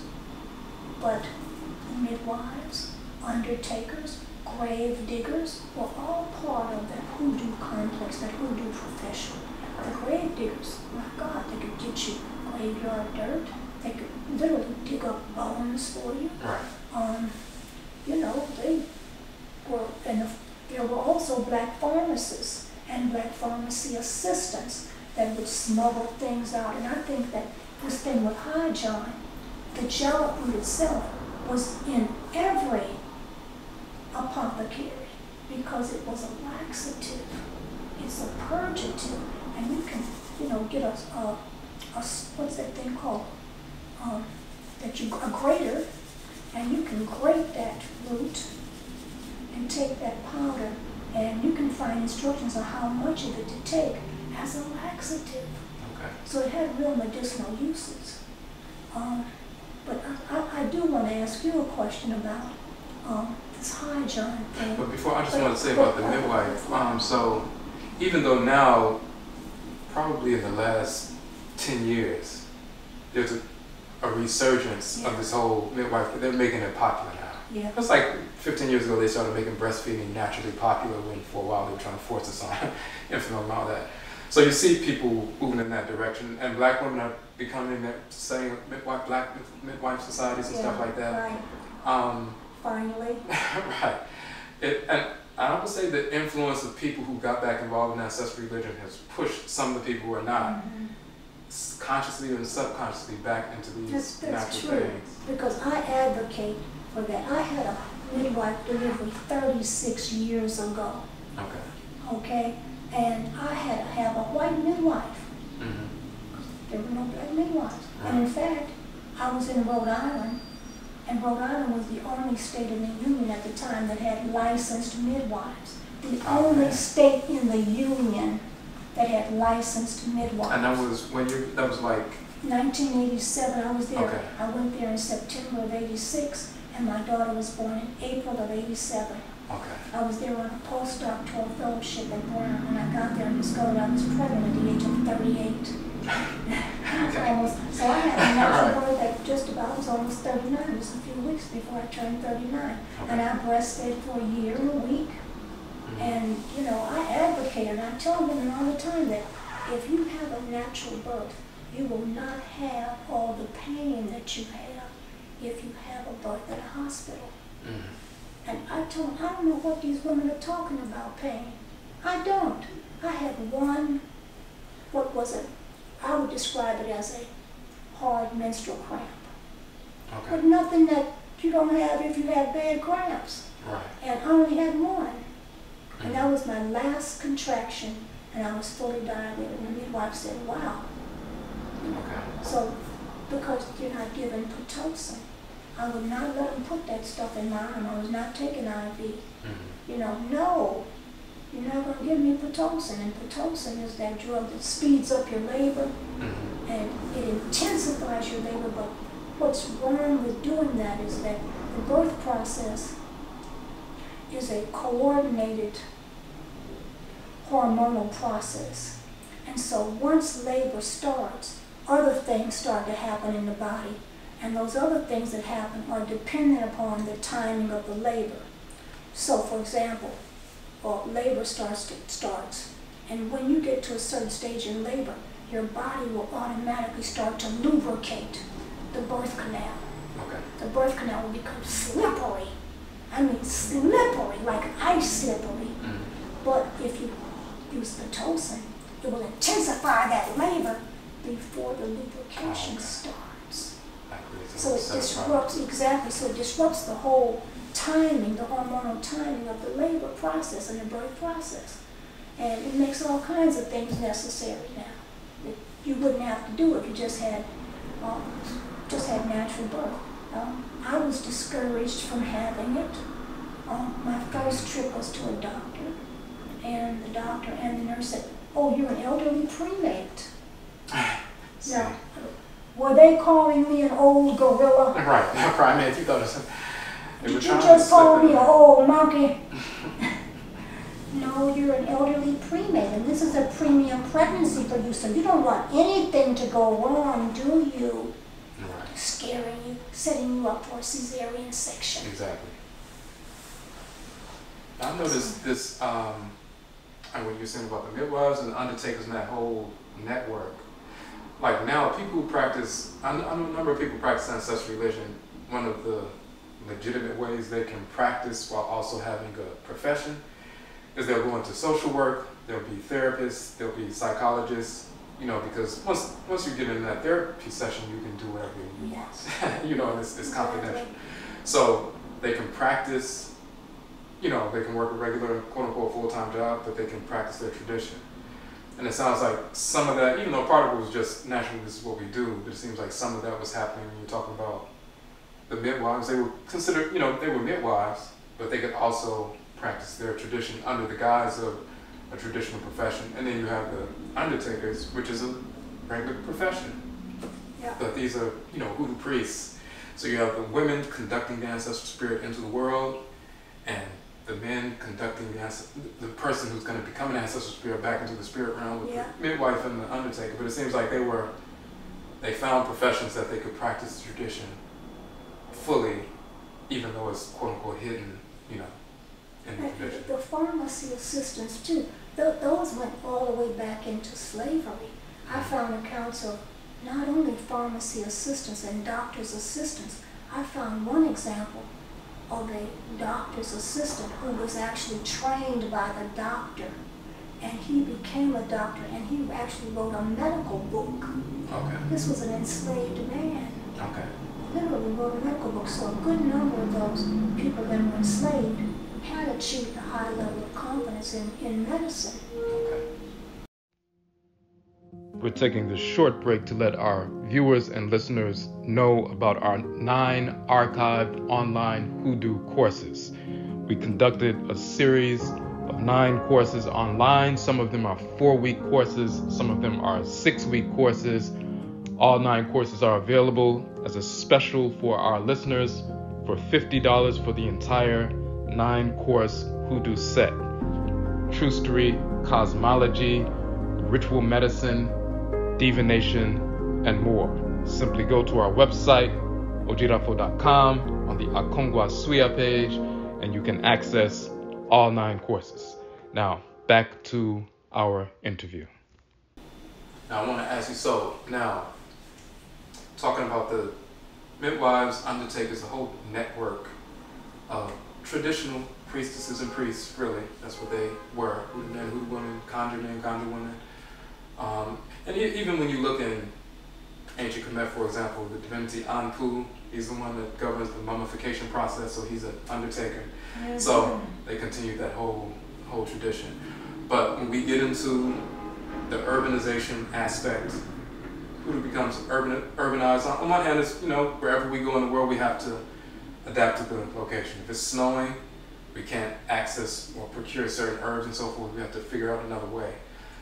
[SPEAKER 3] but midwives, undertakers, grave diggers were all part of that hoodoo complex, that hoodoo profession. The grave diggers, my God, they could get you graveyard dirt. They could literally dig up bones for you.
[SPEAKER 2] Right.
[SPEAKER 3] Um, you know, they were, and the, there were also black pharmacists and black pharmacy assistants that would smuggle things out. And I think that this thing with high John, the root itself, was in every apothecary because it was a laxative. It's a purgative, and you can, you know, get a, a, a what's that thing called? Um, that you a grater, and you can grate that root and take that powder, and you can find instructions on how much of it to take as a laxative.
[SPEAKER 2] Okay.
[SPEAKER 3] So it had real medicinal uses. Um, but I, I, do want to ask you a question about um, this high John thing.
[SPEAKER 2] But before, I just but, want to say about the midwife. Um, so even though now, probably in the last 10 years, there's a, a resurgence yeah. of this whole midwife, they're making it popular now.
[SPEAKER 3] Yeah.
[SPEAKER 2] It's like 15 years ago they started making breastfeeding naturally popular when for a while they were trying to force us on infant and all that. So you see people moving in that direction, and black women are becoming that saying midwife, black midwife societies and yeah, stuff like that.
[SPEAKER 3] Right.
[SPEAKER 2] Um,
[SPEAKER 3] Finally.
[SPEAKER 2] right. It, and I would say the influence of people who got back involved in ancestral religion has pushed some of the people who are not mm-hmm. consciously or subconsciously back into these
[SPEAKER 3] that's, that's
[SPEAKER 2] natural
[SPEAKER 3] true.
[SPEAKER 2] things.
[SPEAKER 3] Because I advocate for that. I had a midwife delivery 36 years ago.
[SPEAKER 2] Okay.
[SPEAKER 3] Okay? And I had to have a white midwife. Mm-hmm. There were no black midwives. And ah. in fact, I was in Rhode Island, and Rhode Island was the only state in the Union at the time that had licensed midwives. The only state in the Union that had licensed midwives.
[SPEAKER 2] And that was when you, that was like?
[SPEAKER 3] 1987, I was there.
[SPEAKER 2] Okay.
[SPEAKER 3] I went there in September of 86, and my daughter was born in April of 87.
[SPEAKER 2] Okay.
[SPEAKER 3] I was there on a postdoctoral fellowship at Brown. When I got there, I discovered I was pregnant at the age of 38. okay. almost, so I had a natural birth at just about, I was almost 39, just a few weeks before I turned 39. Okay. And I breastfed for a year and a week. Mm-hmm. And, you know, I advocate and I tell women all the time that if you have a natural birth, you will not have all the pain that you have if you have a birth at a hospital. Mm. And I told I don't know what these women are talking about pain. I don't. I had one, what was it? I would describe it as a hard menstrual cramp. Okay. But nothing that you don't have if you have bad cramps.
[SPEAKER 2] Right.
[SPEAKER 3] And I only had one. Mm-hmm. And that was my last contraction, and I was fully dilated. And the midwife said, wow.
[SPEAKER 2] Okay.
[SPEAKER 3] So, because you're not given Pitocin, I would not let them put that stuff in my arm. I was not taking IV. Mm-hmm. You know, no. You're not going to give me Pitocin. And Pitocin is that drug that speeds up your labor, mm-hmm. and it intensifies your labor, but what's wrong with doing that is that the birth process is a coordinated hormonal process. And so once labor starts, other things start to happen in the body. And those other things that happen are dependent upon the timing of the labor. So for example, well, labor starts to, starts. And when you get to a certain stage in labor, your body will automatically start to lubricate the birth canal.
[SPEAKER 2] Okay.
[SPEAKER 3] The birth canal will become slippery. I mean slippery, like ice slippery. Mm. But if you use Pitocin, it will intensify that labor before the lubrication oh, okay. starts. So it disrupts, exactly, so it disrupts the whole timing, the hormonal timing of the labor process and the birth process. And it makes all kinds of things necessary now. You wouldn't have to do it, you just had um, just had natural birth. Um, I was discouraged from having it. Um, my first trip was to a doctor, and the doctor and the nurse said, "Oh, you're an elderly premate." now, were they calling me an old gorilla?
[SPEAKER 2] Right, primate. You thought it was.
[SPEAKER 3] Did you just call me an old monkey? no, you're an elderly premate, and this is a premium pregnancy for you, so you don't want anything to go wrong, do you? scaring you, setting you up for a cesarean section.
[SPEAKER 2] Exactly. I noticed this, um, and when you're saying about the midwives and the undertakers and that whole network, like now people who practice, I know, I know a number of people practice ancestral religion. One of the legitimate ways they can practice while also having a profession is they'll go into social work, there'll be therapists, there'll be psychologists, you know, because once once you get in that therapy session, you can do whatever you
[SPEAKER 3] yes.
[SPEAKER 2] want. you know, and it's, it's confidential. So they can practice, you know, they can work a regular, quote unquote, full time job, but they can practice their tradition. And it sounds like some of that, even though part of it was just naturally this is what we do, but it seems like some of that was happening when you're talking about the midwives. They were considered, you know, they were midwives, but they could also practice their tradition under the guise of a traditional profession. And then you have the undertakers, which is a regular profession.
[SPEAKER 3] Yeah.
[SPEAKER 2] But these are, you know, hoodoo priests. So you have the women conducting the ancestral spirit into the world, and the men conducting the the person who's going to become an ancestral spirit back into the spirit realm with
[SPEAKER 3] yeah.
[SPEAKER 2] the midwife and the undertaker. But it seems like they were, they found professions that they could practice the tradition fully, even though it's quote unquote hidden, you know, in the tradition.
[SPEAKER 3] The pharmacy assistants too th those went all the way back into slavery. I mm-hmm. found accounts of not only pharmacy assistants and doctor's assistants. I found one example of a doctor's assistant who was actually trained by the doctor. And he became a doctor and he actually wrote a medical book.
[SPEAKER 2] Okay.
[SPEAKER 3] This was an enslaved man.
[SPEAKER 2] Okay.
[SPEAKER 3] Literally wrote medical book. So a good number of those people that were enslaved had achieved a high level of competence in, in medicine.
[SPEAKER 1] We're taking this short break to let our viewers and listeners know about our nine archived online hoodoo courses. We conducted a series of nine courses online. Some of them are four week courses, some of them are six week courses. All nine courses are available as a special for our listeners for $50 for the entire nine course hoodoo set trustery, cosmology, ritual medicine, divination, and more. Simply go to our website, odwirafo.com, on the Akongwa Suya page, and you can access all nine courses. Now, back to our interview.
[SPEAKER 2] Now I want to ask you. So now, talking about the midwives, undertakers, the whole network of traditional priestesses and priests. Really, that's what they were: hoodoo men, hoodoo women, conjure men, conjure women. Um, and even when you look in ancient Kemet, for example, the divinity Anpu, he's the one that governs the mummification process, so he's an undertaker. Mm-hmm. So they continue that whole whole tradition. But when we get into the urbanization aspect, who becomes urban, urbanized. On one hand, is you know wherever we go in the world, we have to adapt to the location. If it's snowing, we can't access or procure certain herbs and so forth. We have to figure out another way.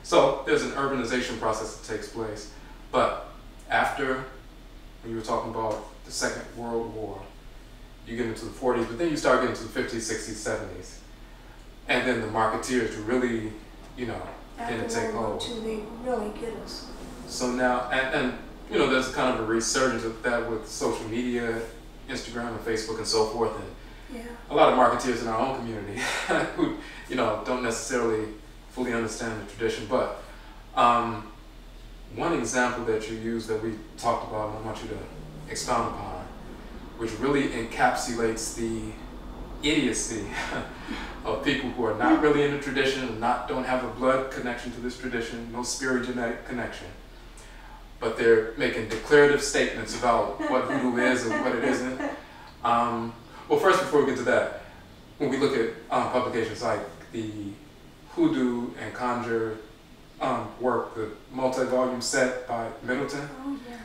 [SPEAKER 2] So there's an urbanization process that takes place. But after, when you were talking about the Second World War, you get into the 40s, but then you start getting to the 50s, 60s, 70s. And then the marketeers really, you know,
[SPEAKER 3] After
[SPEAKER 2] to take hold.
[SPEAKER 3] To they really get us.
[SPEAKER 2] So now, and, and you know, there's kind of a resurgence of that with social media, Instagram and Facebook and so forth, and
[SPEAKER 3] yeah.
[SPEAKER 2] a lot of marketeers in our own community who, you know, don't necessarily fully understand the tradition. But um, one example that you use that we talked about, and I want you to expound upon, which really encapsulates the idiocy of people who are not really in the tradition, not don't have a blood connection to this tradition, no spirit genetic connection, but they're making declarative statements about what voodoo is and what it isn't. Um, well, first, before we get to that, when we look at um, publications like the Hoodoo and Conjure um, work, the multi-volume set by Middleton,
[SPEAKER 3] oh, yeah.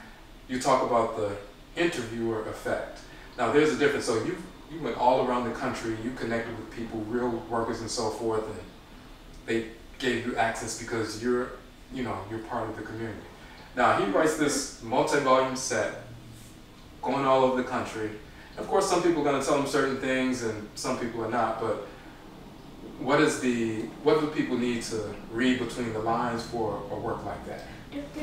[SPEAKER 2] you talk about the interviewer effect. Now, there's a difference. So you you went all around the country. You connected with people, real workers, and so forth, and they gave you access because you're, you know, you're part of the community. Now he writes this multi-volume set, going all over the country. Of course, some people are going to tell him certain things, and some people are not. But what is the what do people need to read between the lines for a work like that?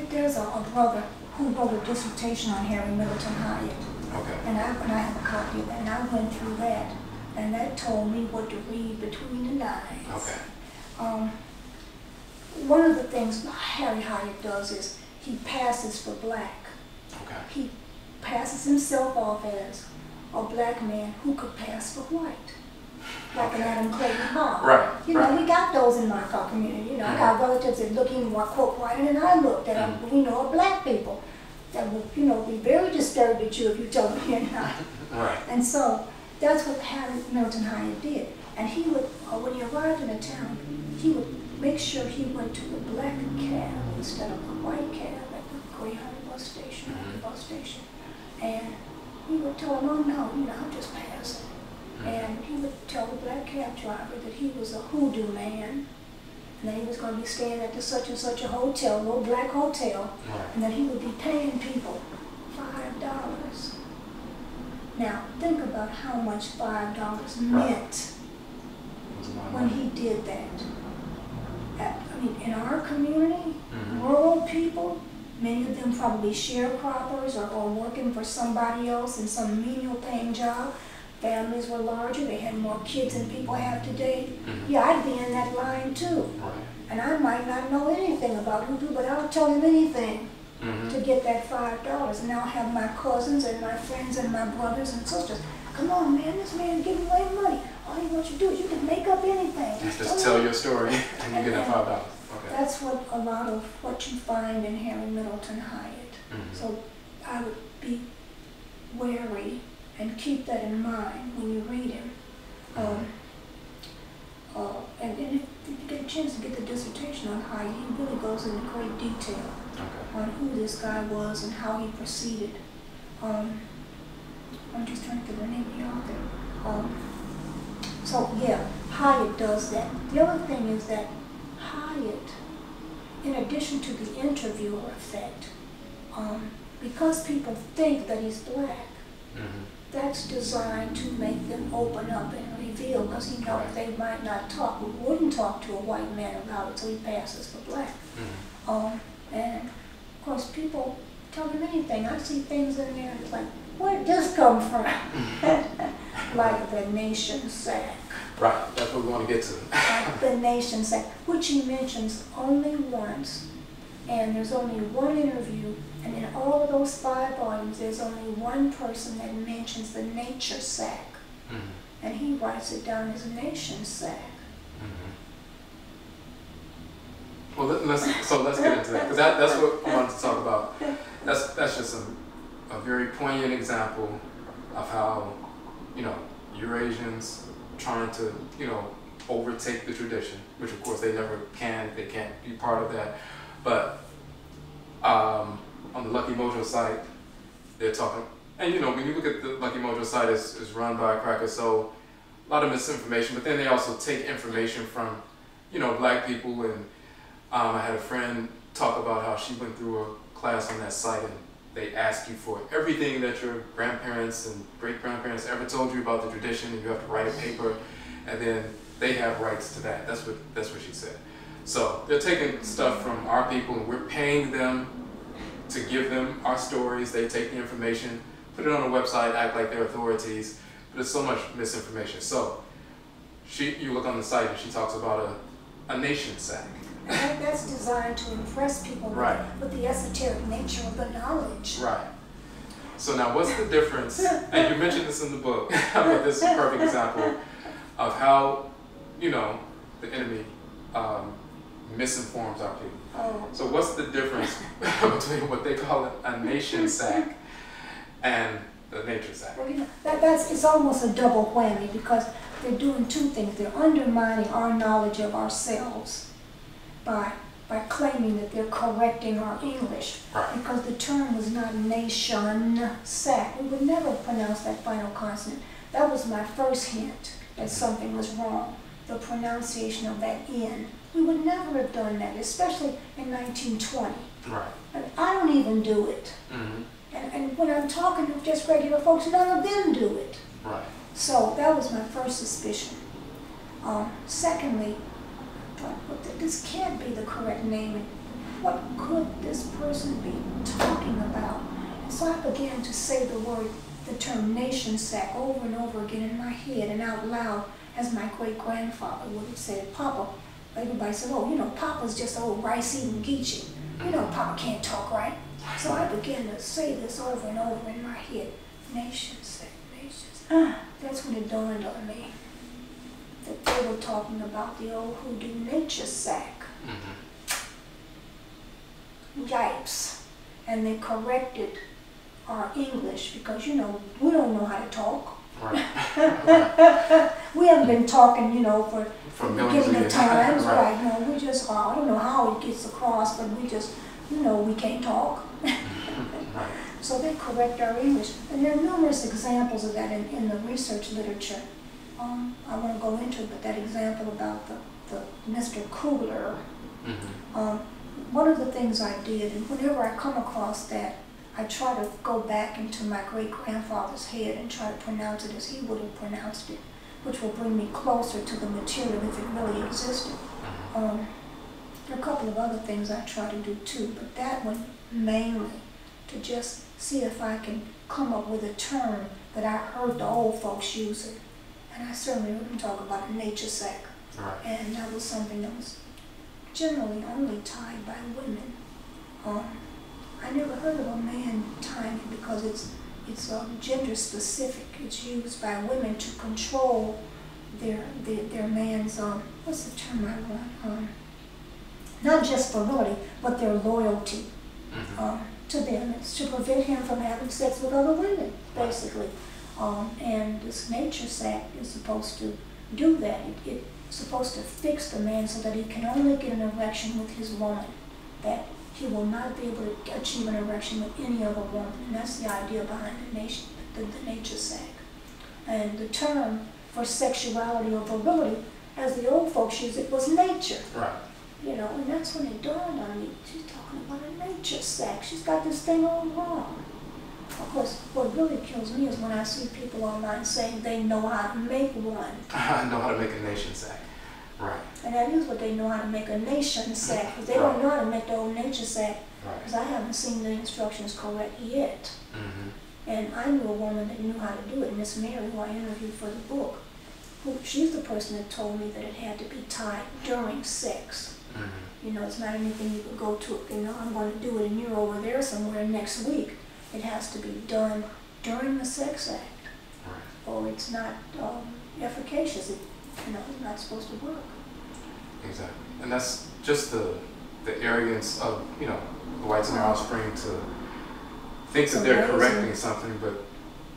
[SPEAKER 3] There's a, a brother who wrote a dissertation on Harry Middleton Hyatt.
[SPEAKER 2] Okay.
[SPEAKER 3] And I, and I have a copy of that, and I went through that, and that told me what to read between the lines.
[SPEAKER 2] Okay.
[SPEAKER 3] Um, one of the things Harry Hyatt does is he passes for black.
[SPEAKER 2] Okay.
[SPEAKER 3] He passes himself off as a black man who could pass for white. Like
[SPEAKER 2] okay.
[SPEAKER 3] an Adam Clayton Powell.
[SPEAKER 2] Right.
[SPEAKER 3] You know,
[SPEAKER 2] right.
[SPEAKER 3] we got those in my community. You know, I got relatives that look even more quote whiter than I look, that mm. are, we know are black people that would, you know, be very disturbed at you if you told them you're not.
[SPEAKER 2] Right.
[SPEAKER 3] And so that's what Harry Milton Hyatt did. And he would, uh, when he arrived in a town, he would make sure he went to the black cab instead of the white cab at the Greyhound bus station, mm -hmm. the bus station. And he would tell him, oh no, you know, I'm just passing. Mm -hmm. And he would tell the black cab driver that he was a hoodoo man. And that he was going to be staying at the such and such a hotel, little black hotel.
[SPEAKER 2] Right.
[SPEAKER 3] And that he would be paying people five dollars. Now, think about how much five dollars right. meant when he did that. I mean, in our community, mm -hmm. rural people, Many of them probably sharecroppers or, or working for somebody else in some menial paying job. Families were larger, they had more kids than people have today. Mm-hmm. Yeah, I'd be in that line too.
[SPEAKER 2] Right.
[SPEAKER 3] And I might not know anything about voodoo, but I'll tell him anything mm-hmm. to get that five dollars. And I'll have my cousins and my friends and my brothers and sisters. Come on, man, this man giving away money. All you want you to do is you can make up anything.
[SPEAKER 2] Just, just tell your story and you get five dollars. Okay.
[SPEAKER 3] That's what a lot of what you find in Harry Middleton Hyatt.
[SPEAKER 2] Mm-hmm.
[SPEAKER 3] So I would be wary and keep that in mind when you read him. Mm-hmm. Um, uh, and, and, if you get a chance to get the dissertation on Hyatt, he really goes into great detail
[SPEAKER 2] okay.
[SPEAKER 3] on who this guy was and how he proceeded. Um, I'm just trying to get the name of the author. Um, so yeah, Hyatt does that. The other thing is that Hyatt, in addition to the interviewer effect, um, because people think that he's black,
[SPEAKER 2] mm-hmm.
[SPEAKER 3] that's designed to make them open up and reveal, because he knows right. they might not talk, wouldn't talk to a white man about it, so he passes for black.
[SPEAKER 2] Mm-hmm.
[SPEAKER 3] Um, and of course, people tell him anything. I see things in there, it's like, where did this come from? like the nation sack.
[SPEAKER 2] Right, that's what we want to get to.
[SPEAKER 3] like the nation sack, which he mentions only once And there's only one interview, and in all of those five volumes, there's only one person that mentions the nature sack. Mm-hmm. And he writes it down as nation sack. Mm-hmm.
[SPEAKER 2] Well, let's so let's get into that because that, that's what I wanted to talk about. That's that's just a, a very poignant example of how you know Eurasians trying to you know overtake the tradition, which of course they never can. They can't be part of that. But um, on the Lucky Mojo site, they're talking, and you know when you look at the Lucky Mojo site, it's, it's run by a cracker, so a lot of misinformation. But then they also take information from you know black people and um, I had a friend talk about how she went through a class on that site and they ask you for everything that your grandparents and great grandparents ever told you about the tradition and you have to write a paper and then they have rights to that. That's what that's what she said. So they're taking stuff from our people and we're paying them to give them our stories. They take the information, put it on a website, act like they're authorities, but there's so much misinformation. So she you look on the site and she talks about a, a nation sac
[SPEAKER 3] and that's designed to impress people right. with, the esoteric nature of the knowledge.
[SPEAKER 2] Right. So now what's the difference, and you mentioned this in the book, but this is a perfect example of how, you know, the enemy um, misinforms our people. Oh. So what's the difference between what they call a nation sac and the nature sac?
[SPEAKER 3] Well, you know, that, that's, it's almost a double whammy because they're doing two things. They're undermining our knowledge of ourselves by by claiming that they're correcting our English right. because the term was not nation sac. We would never pronounce that final consonant. That was my first hint that something was wrong. The pronunciation of that N. We would never have done that, especially in 1920. Right. And I don't even do it. Mm-hmm. And, and when I'm talking to just regular folks, none of them do it. Right. So that was my first suspicion. Um, secondly, but this can't be the correct name. What could this person be talking about? So I began to say the word, the term nation sac over and over again in my head and out loud as my great grandfather would have said, Papa. But everybody said, oh, you know, Papa's just old rice eating Geechee. You know, Papa can't talk right. So I began to say this over and over in my head. Nation sack, nation sac. Ah, that's when it dawned on me that they were talking about the old hoodoo nature sac. Mm-hmm. Yipes. And they corrected our English because, you know, we don't know how to talk. Right. we haven't been talking, you know, for, for beginning of times, right. right? You we just, oh, I don't know how it gets across, but we just, you know, we can't talk. Mm-hmm. right. So they correct our English. And there are numerous examples of that in, in the research literature um, I want to go into, but that example about the, the Mr. Kugler, mm-hmm. um, one of the things I did, and whenever I come across that, I try to go back into my great grandfather's head and try to pronounce it as he would have pronounced it, which will bring me closer to the material if it really existed. Mm-hmm. Um, there are a couple of other things I try to do too, but that one mainly to just see if I can come up with a term that I heard the old folks using and I certainly wouldn't talk about nature sac. Right. And that was something that was generally only tied by women. Um, I never heard of a man tying it because it's it's um, gender specific. It's used by women to control their their, their man's um, what's the term I want um, not just virility but their loyalty mm-hmm. um, to them. It's to prevent him from having sex with other women, basically. Um, and this nature sac is supposed to do that. It, it's supposed to fix the man so that he can only get an erection with his woman. That he will not be able to achieve an erection with any other woman. And that's the idea behind the, nation, the, the nature sac. And the term for sexuality or virility, as the old folks use it, was nature. Right. You know, and that's when it dawned on me. She's talking about a nature sack. She's got this thing all wrong. Of course, what really kills me is when I see people online saying they know how to make one.
[SPEAKER 2] I know how to make a nation sac. Right.
[SPEAKER 3] And that is what they know how to make a nation sac. Because they right. don't know how to make the old nature sac. Because right. I haven't seen the instructions correct yet. Mm-hmm. And I knew a woman that knew how to do it, Miss Mary, who I interviewed for the book. Who, she's the person that told me that it had to be tied during sex. You know, it's not anything you can go to, you know, I'm going to do it and you're over there somewhere next week. It has to be done during the sex act.
[SPEAKER 2] Right.
[SPEAKER 3] Or it's not um, efficacious. It, you know, it's not supposed to work.
[SPEAKER 2] Exactly. And that's just the the arrogance of, you know, the whites and their offspring to think that they're correcting something, but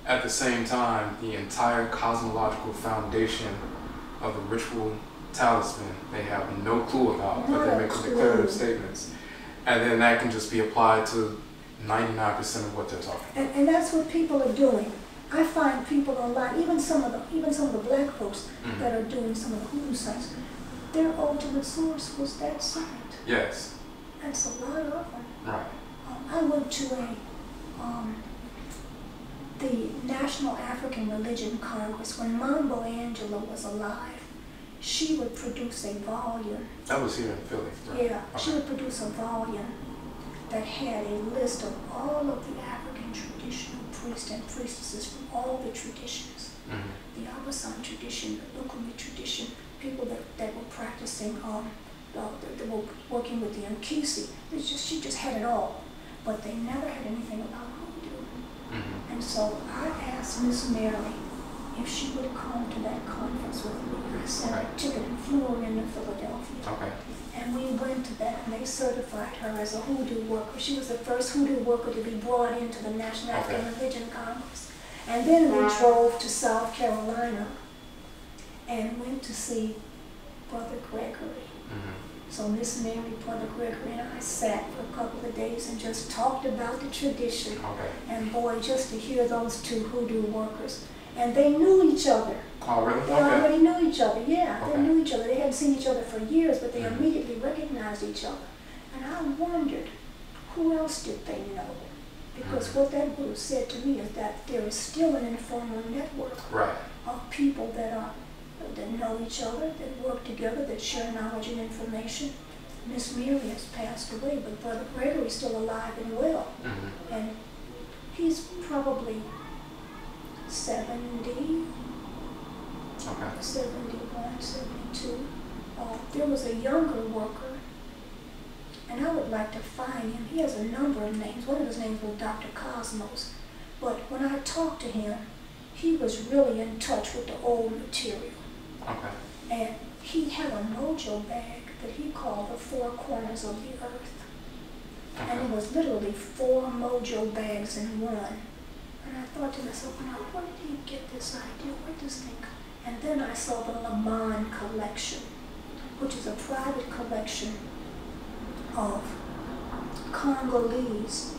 [SPEAKER 2] at the same time, the entire cosmological foundation of the ritual talisman they have no clue about, but they're making declarative statements. And then that can just be applied to 99% of what they're talking
[SPEAKER 3] about. And, and that's what people are doing. I find people online, even some of the even some of the black folks mm-hmm. that are doing some of the hoodoo sites, their ultimate source was that site.
[SPEAKER 2] Yes.
[SPEAKER 3] That's a lot of them.
[SPEAKER 2] Right.
[SPEAKER 3] Um, I went to a um, the National African Religion Congress when Mambo Angela was alive. She would produce a volume.
[SPEAKER 2] That was here in Philly.
[SPEAKER 3] Right? Yeah, okay. she would produce a volume that had a list of all of the African traditional priests and priestesses from all the traditions. Mm-hmm. The Abasan tradition, the Lukumi tradition, people that, that were practicing, um, uh, that, that were working with the Nkisi. Just, she just had it all. But they never had anything about hoodoo. Mm-hmm. And so I asked Miss Mary if she would come to that conference with me. I sent okay. a ticket and flew her into Philadelphia.
[SPEAKER 2] Okay.
[SPEAKER 3] And we went to that, and they certified her as a hoodoo worker. She was the first hoodoo worker to be brought into the National okay. African Religion Congress. And then we drove to South Carolina and went to see Brother Gregory. Mm-hmm. So Miss Mary, Brother Gregory, and I sat for a couple of days and just talked about the tradition.
[SPEAKER 2] Okay.
[SPEAKER 3] And boy, just to hear those two hoodoo workers, and they knew each other.
[SPEAKER 2] Oh, really?
[SPEAKER 3] They okay. already knew each other. Yeah, okay. they knew each other. They hadn't seen each other for years, but they mm-hmm. immediately recognized each other. And I wondered, who else did they know? Because mm-hmm. what that have said to me is that there is still an informal network
[SPEAKER 2] right.
[SPEAKER 3] of people that are that know each other, that work together, that share knowledge and information. Miss Mary has passed away, but Brother Gregory's still alive and well. Mm-hmm. And he's probably 70, okay. 71, 72. Uh, there was a younger worker, and I would like to find him. He has a number of names. One of his names was Dr. Cosmos. But when I talked to him, he was really in touch with the old material.
[SPEAKER 2] Okay.
[SPEAKER 3] And he had a mojo bag that he called the four corners of the earth. Okay. And it was literally four mojo bags in one. And I thought to myself, now where did he get this idea? Where did this thing come? And then I saw the Laman collection, which is a private collection of Congolese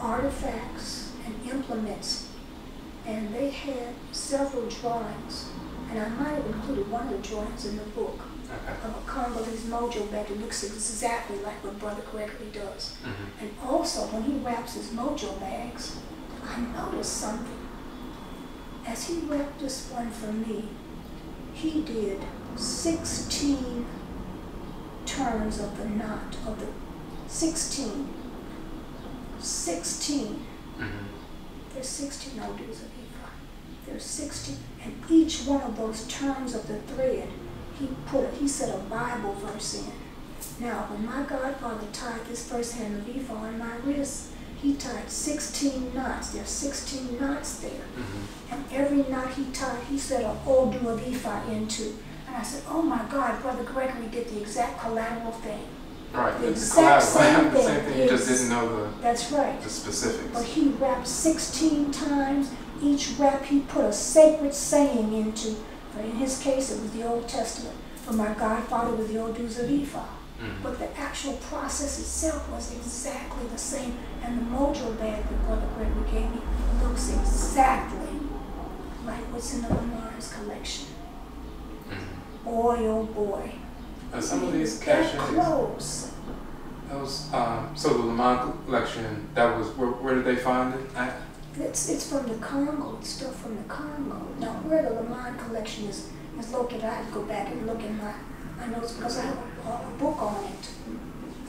[SPEAKER 3] artifacts and implements. And they had several drawings and I might have included one of the drawings in the book. Of a Congolese mojo bag that looks exactly like what Brother Gregory does. Mm-hmm. And also, when he wraps his mojo bags, I noticed something. As he wrapped this one for me, he did 16 turns of the knot of the 16. 16. Mm-hmm. There's 16 Odus of there's 16. and each one of those turns of the thread, he put, he set a Bible verse in. Now, when my godfather tied this first hand of Ifa on my wrist, he tied 16 knots. There's 16 knots there. Mm-hmm. And every knot he tied, he set an Odu of Ifa into. And I said, oh my God, Brother Gregory did the exact collateral thing.
[SPEAKER 2] Right, the exact same thing. same thing. You just didn't know the,
[SPEAKER 3] that's right.
[SPEAKER 2] the specifics.
[SPEAKER 3] But he wrapped 16 times each rep he put a sacred saying into. For in his case, it was the Old Testament. For my godfather was the old Odus of Ifa. Mm-hmm. But the actual process itself was exactly the same. And the mojo bag that Brother Gregory gave me looks exactly like what's in the Laman's collection. Mm-hmm. Boy, oh boy.
[SPEAKER 2] And some of these collections.
[SPEAKER 3] close.
[SPEAKER 2] That was um, so the Lamar collection. That was where, where did they find it at?
[SPEAKER 3] It's, it's from the Congo. It's still from the Congo. Now, where the Laman collection is, is located, I have to go back and look in my, my notes because I have a, a book on it.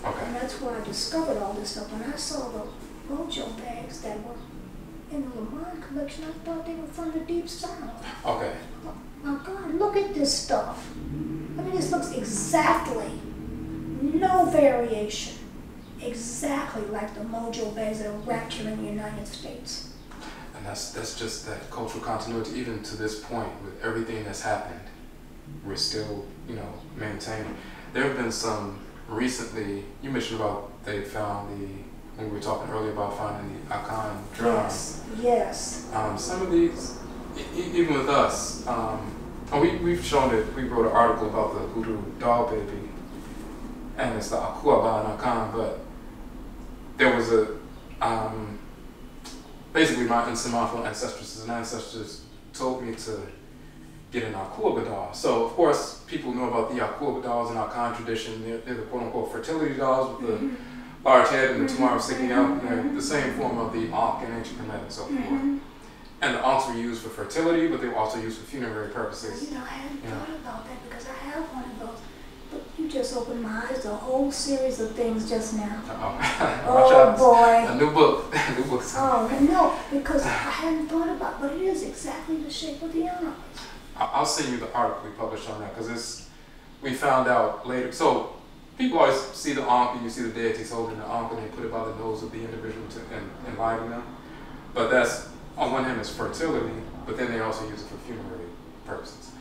[SPEAKER 2] Okay.
[SPEAKER 3] And that's where I discovered all this stuff. When I saw the mojo bags that were in the Laman collection, I thought they were from the Deep South.
[SPEAKER 2] Okay.
[SPEAKER 3] Oh, my God, look at this stuff. I mean, this looks exactly, no variation, exactly like the mojo bags that are wrapped here in the United States.
[SPEAKER 2] And that's that's just that cultural continuity, even to this point, with everything that's happened, we're still, you know, maintaining. There have been some recently. You mentioned about they found the when we were talking earlier about finding the Akan drum.
[SPEAKER 3] Yes, yes.
[SPEAKER 2] Um, some of these, e- even with us, um, and we, we've shown it, we wrote an article about the Hoodoo doll baby, and it's the Akuaba and Akan, but there was a, um, basically my Nsamanfo ancestresses and ancestors told me to get an Akuaba doll. So, of course, people know about the Akuaba dolls in our Akan tradition. They're, they're the quote-unquote fertility dolls with the
[SPEAKER 3] Mhm.
[SPEAKER 2] large head and the tomorrow
[SPEAKER 3] Mhm.
[SPEAKER 2] sticking out. They're the same form of the Ankh in ancient Kemet and so forth.
[SPEAKER 3] Mhm.
[SPEAKER 2] And the Ankhs were used for fertility, but they were also used for funerary purposes.
[SPEAKER 3] You know, I hadn't thought about that because I have one of those. But you just opened my eyes to a whole series of things just now.
[SPEAKER 2] Uh-oh.
[SPEAKER 3] Oh
[SPEAKER 2] out.
[SPEAKER 3] Oh, boy.
[SPEAKER 2] A new book. A new book.
[SPEAKER 3] Oh no, because I hadn't thought about, but it is exactly the shape of the eyes.
[SPEAKER 2] I- I'll send you the article we published on that because it's we found out later. So people always see the ankh and you see the deities holding the ankh and they put it by the nose of the individual to en- enliven them. But that's on one hand it's fertility, but then they also use it for funerary purposes.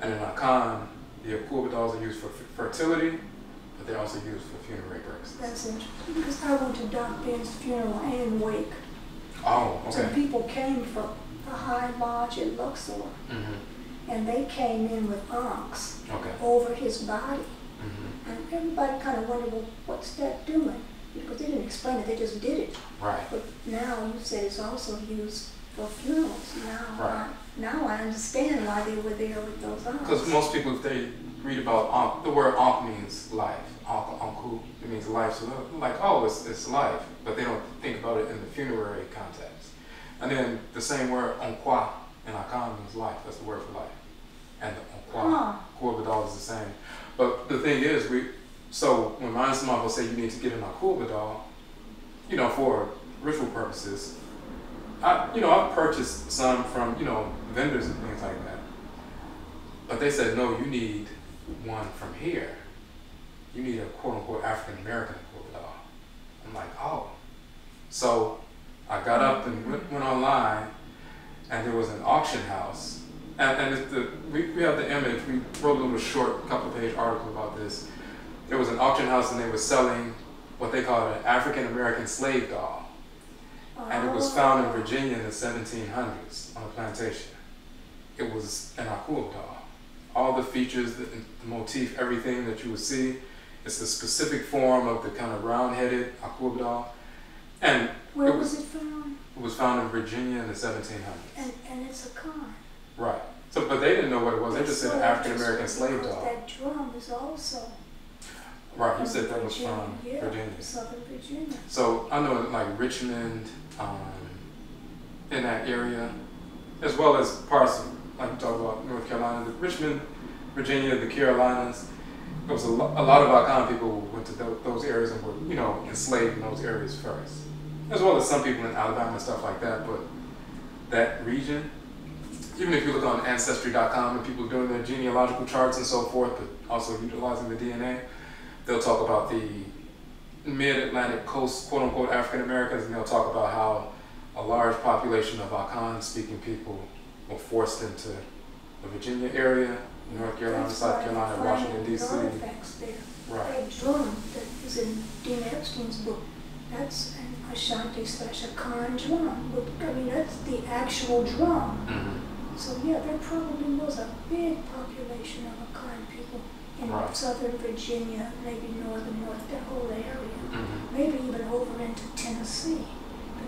[SPEAKER 2] And in Akan, the Akuaba dolls are used for f- fertility, but they're also used for funerary purposes.
[SPEAKER 3] That's interesting because I went to Doc Ben's funeral and wake.
[SPEAKER 2] Oh, okay.
[SPEAKER 3] So people came from the High Lodge in Luxor,
[SPEAKER 2] hmm
[SPEAKER 3] and they came in with ankhs
[SPEAKER 2] Okay.
[SPEAKER 3] over his body,
[SPEAKER 2] hmm
[SPEAKER 3] and everybody kind of wondered, well, what's that doing? Because they didn't explain it; they just did it.
[SPEAKER 2] Right.
[SPEAKER 3] But now you said it's also used for funerals. Now,
[SPEAKER 2] Right.
[SPEAKER 3] I, now I understand why they were there with those
[SPEAKER 2] Because most people, if they read about Ankh, the word Ankh means life. Ankh, Anku, it means life. So they're like, oh, it's, it's life. But they don't think about it in the funerary context. And then the same word Onkwa in Akan means life. That's the word for life. And the Onkwa,
[SPEAKER 3] Huh.
[SPEAKER 2] Is the same. But the thing is, we so when my Samad will say you need to get an Akuaba doll, you know, for ritual purposes, I, you know, I've purchased some from, you know, vendors and things like that. But they said, no, you need one from here. You need a quote unquote African American crocodile. I'm like, oh. So I got up and went, went online, and there was an auction house. And, and the, we, we have the image, we wrote a little short couple page article about this. There was an auction house, and they were selling what they called an African American slave doll and it was found in. Virginia in the 1700s on a plantation. It was an akul doll. All the features, the, the motif, everything that you would see, it's the specific form of the kind of round-headed akul doll, and
[SPEAKER 3] Where
[SPEAKER 2] it
[SPEAKER 3] was
[SPEAKER 2] was
[SPEAKER 3] it found?
[SPEAKER 2] it was found in Virginia in the 1700s.
[SPEAKER 3] And, and it's Akan.
[SPEAKER 2] Right. So, but they didn't know what it was. They just said African American slave doll.
[SPEAKER 3] That drum is also
[SPEAKER 2] Right. You said that was
[SPEAKER 3] Virginia,
[SPEAKER 2] from
[SPEAKER 3] yeah,
[SPEAKER 2] Virginia.
[SPEAKER 3] Southern Virginia.
[SPEAKER 2] So I know like Richmond, um, in that area, as well as parts of, like you talk about North Carolina, Richmond, Virginia, the Carolinas. There was a, lo- a lot of our of people went to tho- those areas and were, you know, enslaved in those areas first, as well as some people in Alabama and stuff like that. But that region, even if you look on Ancestry.com and people doing their genealogical charts and so forth, but also utilizing the DNA, they'll talk about the mid-Atlantic coast, quote-unquote African Americans, and they'll talk about how a large population of Akan-speaking people were forced into the Virginia area, North Carolina,
[SPEAKER 3] That's
[SPEAKER 2] South Carolina, Washington D.C. Right.
[SPEAKER 3] That drum that is in Dena Epstein's book, that's an Ashanti slash Akan drum. I mean, that's the actual drum.
[SPEAKER 2] Mhm.
[SPEAKER 3] So yeah, there probably was a big population of Akan people in
[SPEAKER 2] Right.
[SPEAKER 3] southern Virginia, maybe northern North, that whole area.
[SPEAKER 2] Mhm.
[SPEAKER 3] Maybe even over into Tennessee,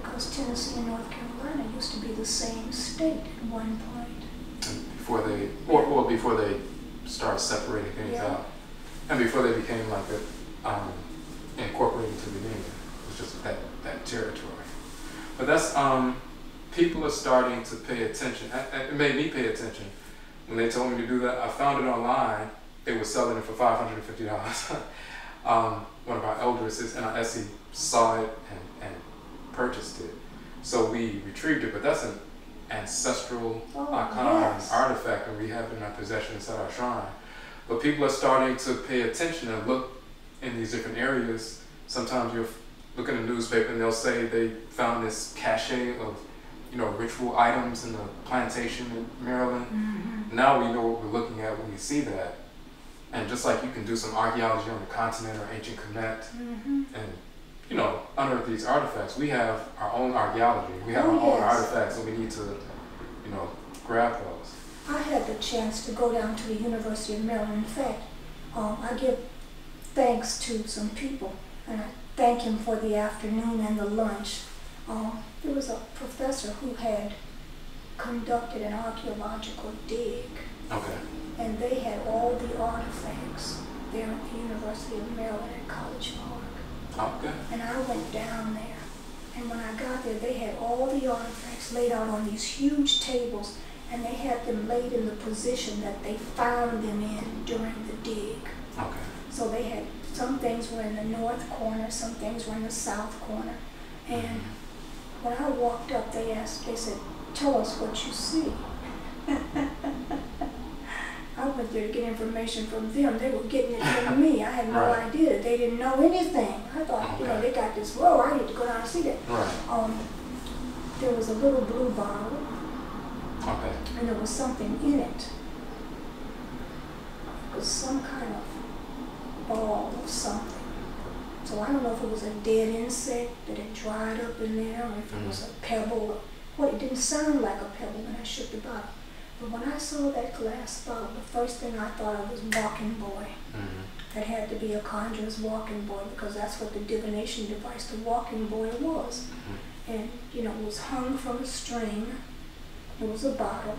[SPEAKER 3] because Tennessee and North Carolina used to be the same state at one point.
[SPEAKER 2] And Before they, or, or before they start separating things
[SPEAKER 3] Yeah.
[SPEAKER 2] out, and before they became like a, um, incorporated into Virginia, it was just that that territory. But that's um, people are starting to pay attention. It made me pay attention when they told me to do that. I found it online. They were selling it for five hundred and fifty dollars. um, one of our elders in our Essie saw it and, and purchased it. So we retrieved it, but that's an ancestral
[SPEAKER 3] Oh,
[SPEAKER 2] Akan
[SPEAKER 3] yes.
[SPEAKER 2] artifact, and we have it in our possession inside our shrine. But people are starting to pay attention and look in these different areas. Sometimes you'll look in the newspaper and they'll say they found this cache of, you know, ritual items in the plantation in Maryland. Mm-hmm. Now we know what we're looking at when we see that. And just like you can do some archaeology on the continent or ancient Kemet mm-hmm. and you know, unearth these artifacts. We have our own archaeology. We have oh, our yes. own artifacts, and we need to, you know, grab those.
[SPEAKER 3] I had the chance to go down to the University of Maryland. In fact, um, I give thanks to some people, and I thank him for the afternoon and the lunch. Um, there was a professor who had conducted an archaeological dig.
[SPEAKER 2] Okay.
[SPEAKER 3] And they had all the artifacts there at the University of Maryland at College Park.
[SPEAKER 2] Okay.
[SPEAKER 3] And I went down there. And when I got there, they had all the artifacts laid out on these huge tables and they had them laid in the position that they found them in during the dig.
[SPEAKER 2] Okay.
[SPEAKER 3] So they had some things were in the north corner, some things were in the south corner. And mm-hmm. when I walked up, they asked, they said, tell us what you see. I went there to get information from them. They were getting it from me. I had no right. idea. They didn't know anything. I thought, okay. you know, they got this, whoa, I need to go down and see that.
[SPEAKER 2] Right.
[SPEAKER 3] Um, there was a little blue bottle
[SPEAKER 2] Okay.
[SPEAKER 3] And there was something in it. It was some kind of ball of something. So I don't know if it was a dead insect that had dried up in there or if it mm. was a pebble. What it didn't sound like a pebble when I shook the bottle. But when I saw that glass bottle, the first thing I thought of was walking boy. Mm-hmm. That had to be a conjurer's walking boy because that's what the divination device, the walking boy, was. Mm-hmm. And, you know, it was hung from a string it was a bottle,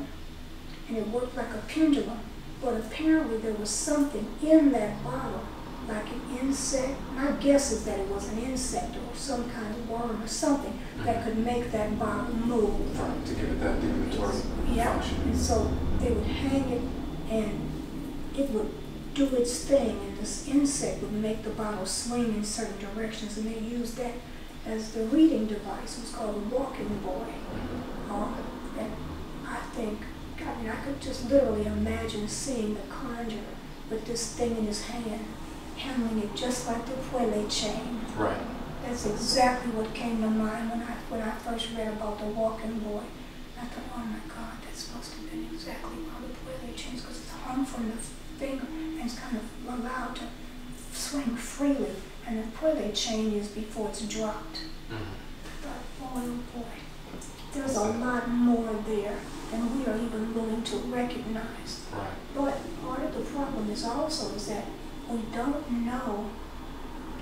[SPEAKER 3] and it worked like a pendulum. But apparently there was something in that bottle, like an insect. My guess is that it was an insect or some kind of worm or something mm-hmm. that could make that bottle move.
[SPEAKER 2] Right, to give it that divinatory
[SPEAKER 3] yeah.
[SPEAKER 2] function.
[SPEAKER 3] And so they would hang it, and it would do its thing, and this insect would make the bottle swing in certain directions, and they used that as the reading device. It was called a walking boy. Mm-hmm. Uh, and I think, I mean, I could just literally imagine seeing the conjurer with this thing in his hand, handling it just like the Opele chain.
[SPEAKER 2] Right.
[SPEAKER 3] That's exactly what came to mind when I when I first read about the walking boy. I thought, oh my God, that's supposed to have been exactly how the Opele chains, because it's hung from the finger and it's kind of allowed to swing freely. And the Opele chain is before it's dropped. Mm-hmm. But boy, oh boy, there's a lot more there than we are even willing to recognize.
[SPEAKER 2] Right.
[SPEAKER 3] But part of the problem is also is that we don't know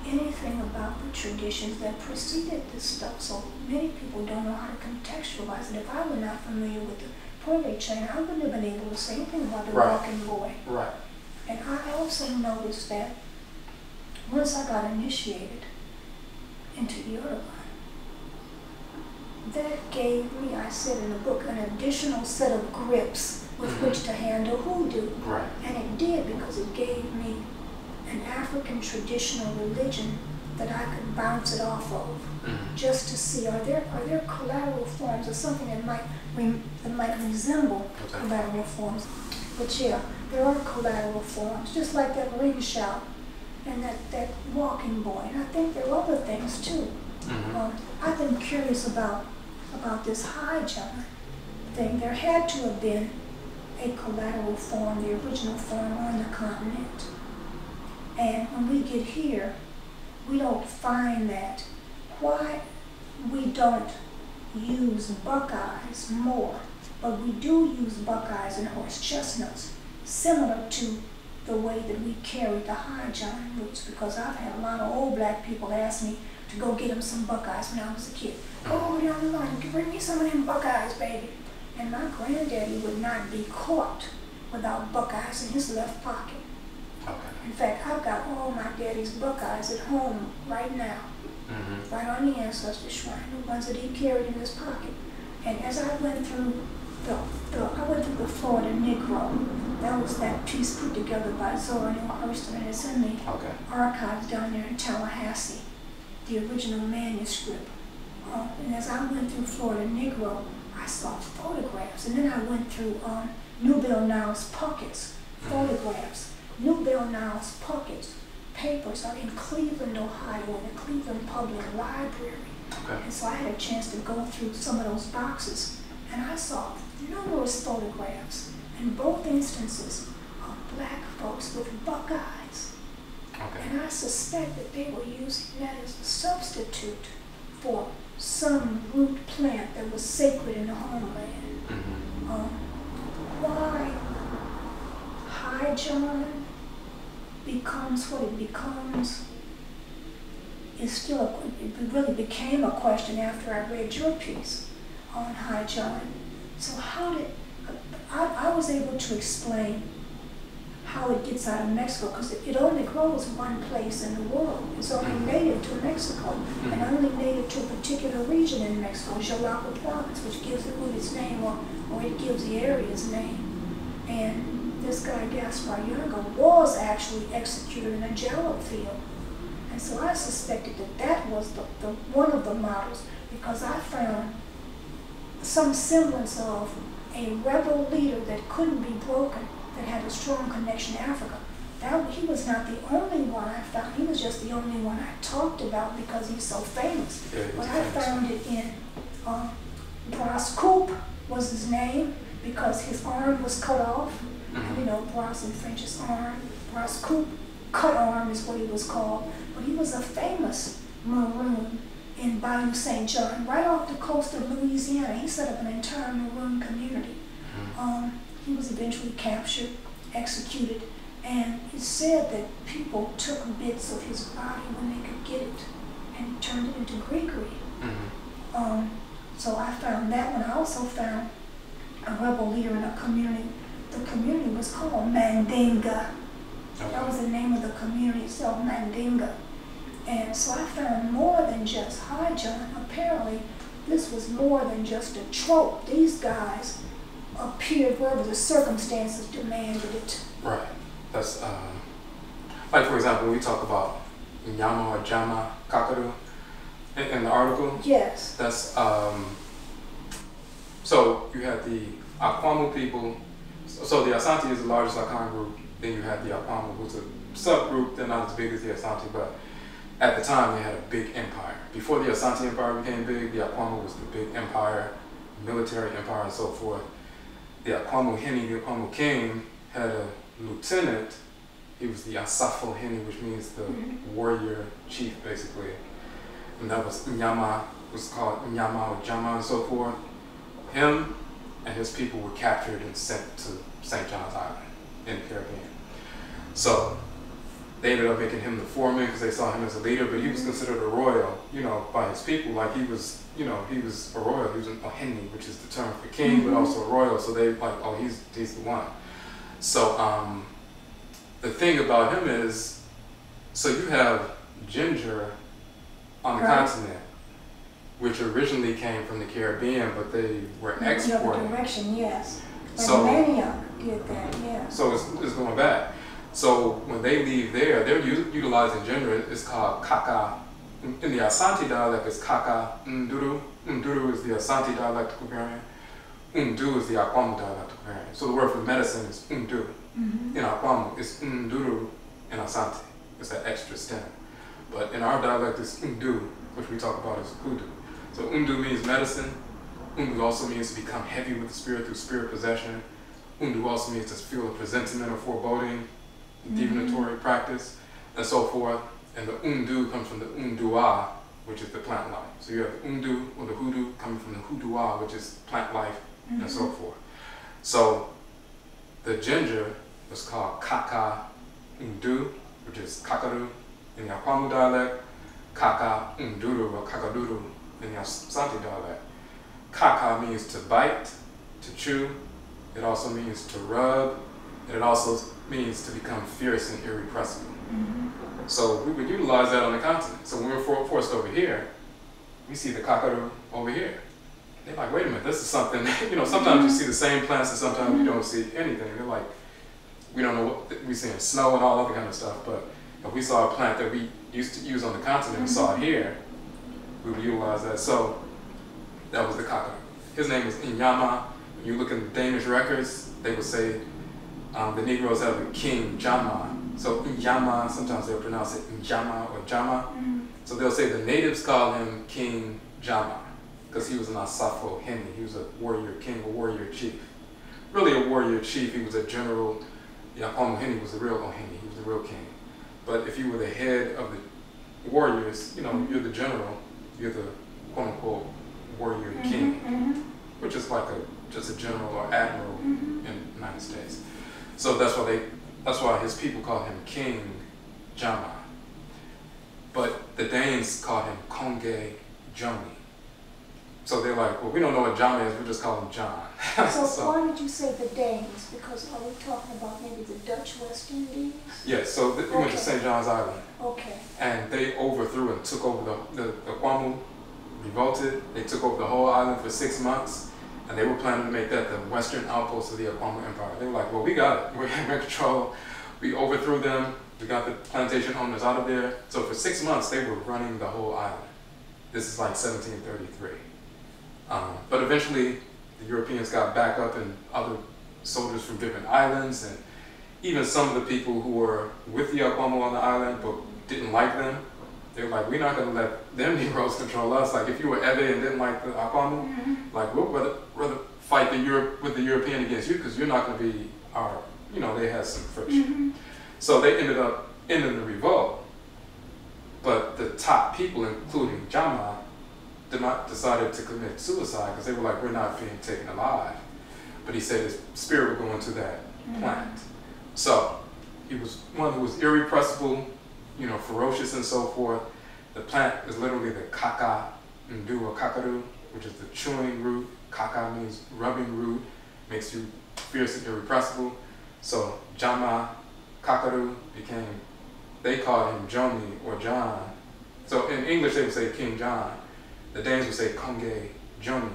[SPEAKER 3] anything about the traditions that preceded this stuff. So many people don't know how to contextualize it. If I were not familiar with the Opele chain, I wouldn't have been able to say anything about the right. walking boy.
[SPEAKER 2] Right.
[SPEAKER 3] And I also noticed that once I got initiated into Yoruba, that gave me, I said in the book, an additional set of grips with mm-hmm. which to handle hoodoo.
[SPEAKER 2] Right.
[SPEAKER 3] And it did because it gave me an African traditional religion that I could bounce it off of, mm-hmm. just to see are there are there collateral forms or something that might re, that might resemble okay. collateral forms. But yeah, there are collateral forms, just like that ring shout and that, that walking boy. And I think there are other things too. Mm-hmm. Um, I've been curious about about this High John thing. There had to have been a collateral form, the original form on the continent. And when we get here, we don't find that. Why we don't use buckeyes more, but we do use buckeyes and horse chestnuts, similar to the way that we carry the High John roots, because I've had a lot of old black people ask me, to go get them some Buckeyes when I was a kid. Go over down the line, bring me some of them Buckeyes, baby. And my granddaddy would not be caught without Buckeyes in his left pocket. In fact, I've got all my daddy's Buckeyes at home right now, mm-hmm. right on the ancestor shrine, the ones that he carried in his pocket. And as I went through the, the I went through the Florida Negro. That was that piece put together by Zora Neale Hurston, and it's in the
[SPEAKER 2] okay.
[SPEAKER 3] archives down there in Tallahassee the original manuscript. Uh, and as I went through Florida Negro, I saw photographs. And then I went through um, Newbell Niles Puckett's, photographs. Newbell Niles Puckett's papers are in Cleveland, Ohio, in the Cleveland Public Library. Okay. And so I had a chance to go through some of those boxes, and I saw numerous photographs in both instances of black folks with buckeyes. Okay. And I suspect that they were using that as a substitute for some root plant that was sacred in the homeland. Mm-hmm. Um, why High John becomes what it becomes is still, a, it really became a question after I read your piece on High John. So how did, I, I was able to explain how it gets out of Mexico because it, it, only grows one place in the world. It's only mm-hmm. native to Mexico mm-hmm. and only native to a particular region in Mexico, Jalapa province, which gives the root its name or, or it gives the area its name. And this guy, Gaspar Yanga, was actually executed in a jello field. And so I suspected that that was the, the one of the models because I found some semblance of a rebel leader that couldn't be broken that had a strong connection to Africa. That, he was not the only one I found. He was just the only one I talked about because he's so famous. Yeah, but I famous. found it in um, Bras Coupe was his name because his arm was cut off. Mm-hmm. You know, Bras and French is arm. Bras Coupe, cut arm is what he was called. But he was a famous Maroon in Bayou St. John, right off the coast of Louisiana. He set up an entire Maroon community. Mm-hmm. Um, he was eventually captured, executed, and it said that people took bits of his body when they could get it and turned it into Grigri. Mm-hmm. Um, so I found that one. I also found a rebel leader in a community. The community was called Mandinga. Okay. That was the name of the community itself, Mandinga. And so I found more than just High John. Apparently, this was more than just a trope. These guys appeared wherever the circumstances demanded it.
[SPEAKER 2] Right. That's uh, like for example, we talk about Nyama or Jama Kakadu in, in the article.
[SPEAKER 3] Yes.
[SPEAKER 2] That's um. So you have the Akwamu people. So the Asante is the largest Akan group. Then you have the Akwamu, who's a subgroup. They're not as big as the Asante, but at the time they had a big empire. Before the Asante Empire became big, the Akwamu was the big empire, military empire, and so forth the Akwamu Hene, the Akwamu king, had a lieutenant. He was the Asafo Hene, which means the mm-hmm. warrior chief, basically. And that was Nyama, was called Nyama or Jama and so forth. Him and his people were captured and sent to St. John's Island in the Caribbean. So they ended up making him the foreman because they saw him as a leader, but he was considered a royal, you know, by his people. Like he was, you know, he was a royal. He was a Hene, which is the term for king, mm-hmm. but also a royal. So they like, oh, he's he's the one. So um, the thing about him is, so you have ginger on the right. continent, which originally came from the Caribbean, but they were exporting.
[SPEAKER 3] The direction, yes. Like so, did that, yeah.
[SPEAKER 2] So it's, it's going back. So when they leave there, they're u- utilizing gender. It's called kaka. In, in the Asante dialect, it's kaka nduru. Nduru is the Asante dialectical variant. Undu is the Akwamu dialectical variant. So the word for medicine is undu. Mm-hmm. In Akwamu, it's nduru in Asante. It's that extra stem. But in our dialect, it's undu, which we talk about as kudu. So undu means medicine. Undu also means to become heavy with the spirit through spirit possession. Undu also means to feel a presentiment or foreboding divinatory mm-hmm. practice, and so forth. And the undu comes from the undua, which is the plant life. So you have the undu or the hoodoo coming from the hoodoo, which is plant life, mm-hmm. and so mm-hmm. forth. So the ginger was called kaka undu, which is kakaru in the Akwamu dialect, kaka unduru or kakaduru in the Asante dialect. Kaka means to bite, to chew. It also means to rub. And it also means to become fierce and irrepressible. Mm-hmm. So we would utilize that on the continent. So when we're forced over here, we see the kakaru over here. They're like, wait a minute, this is something, you know, sometimes you see the same plants and sometimes you don't see anything. They're like, we don't know what, we see in snow and all other kind of stuff, but if we saw a plant that we used to use on the continent, we saw it mm-hmm. here, we would utilize that. So that was the kakaru. His name is Inyama. You look in Danish records, they would say um, the Negroes have a king, Jama. So Njama, sometimes they'll pronounce it Njama or Jama. Mm-hmm. So they'll say the natives call him King Jama because he was an Asafo Hene. He was a warrior king, a warrior chief. Really a warrior chief. He was a general. Yakwamu Hene was the real Ohene. He was the real king. But if you were the head of the warriors, you know, mm-hmm. you're the general. You're the quote unquote warrior mm-hmm, king, mm-hmm. which is like a just a general or admiral mm-hmm. in the United States. So that's why they that's why his people call him King Jama. But the Danes call him Konge Joni. So they're like, well, we don't know what John is, we just call him John.
[SPEAKER 3] so, so, why did you say the Danes? Because are we talking about maybe the Dutch West Indies?
[SPEAKER 2] Yes, so we okay. went to St. John's Island.
[SPEAKER 3] Okay.
[SPEAKER 2] And they overthrew and took over the, the, the Akwamu, revolted. They took over the whole island for six months. And they were planning to make that the western outpost of the Akwamu Empire. They were like, well, we got it. We're in control. We overthrew them. We got the plantation owners out of there. So for six months, they were running the whole island. This is like 1733. Um, but eventually, the Europeans got back up and other soldiers from different islands and even some of the people who were with the Akwamu on the island but didn't like them, they were like, we're not going to let them Negroes control us. Like, if you were Ewe and didn't like the Akwamu, mm-hmm. like, we'll rather, rather fight the Europe with the European against you because you're not going to be our, you know, they had some friction. Mm-hmm. So they ended up ending the revolt. But the top people, including Jama, decided to commit suicide because they were like, we're not being taken alive. But he said his spirit would go into that mm-hmm. plant. So he was one who was irrepressible, you know, ferocious and so forth. The plant is literally the kaka ndu or kakaru, which is the chewing root. Kaka means rubbing root, makes you fierce and irrepressible. So Jama Kakaru became, they called him Joni or John. So in English they would say King John the Danes would say Konge Joni.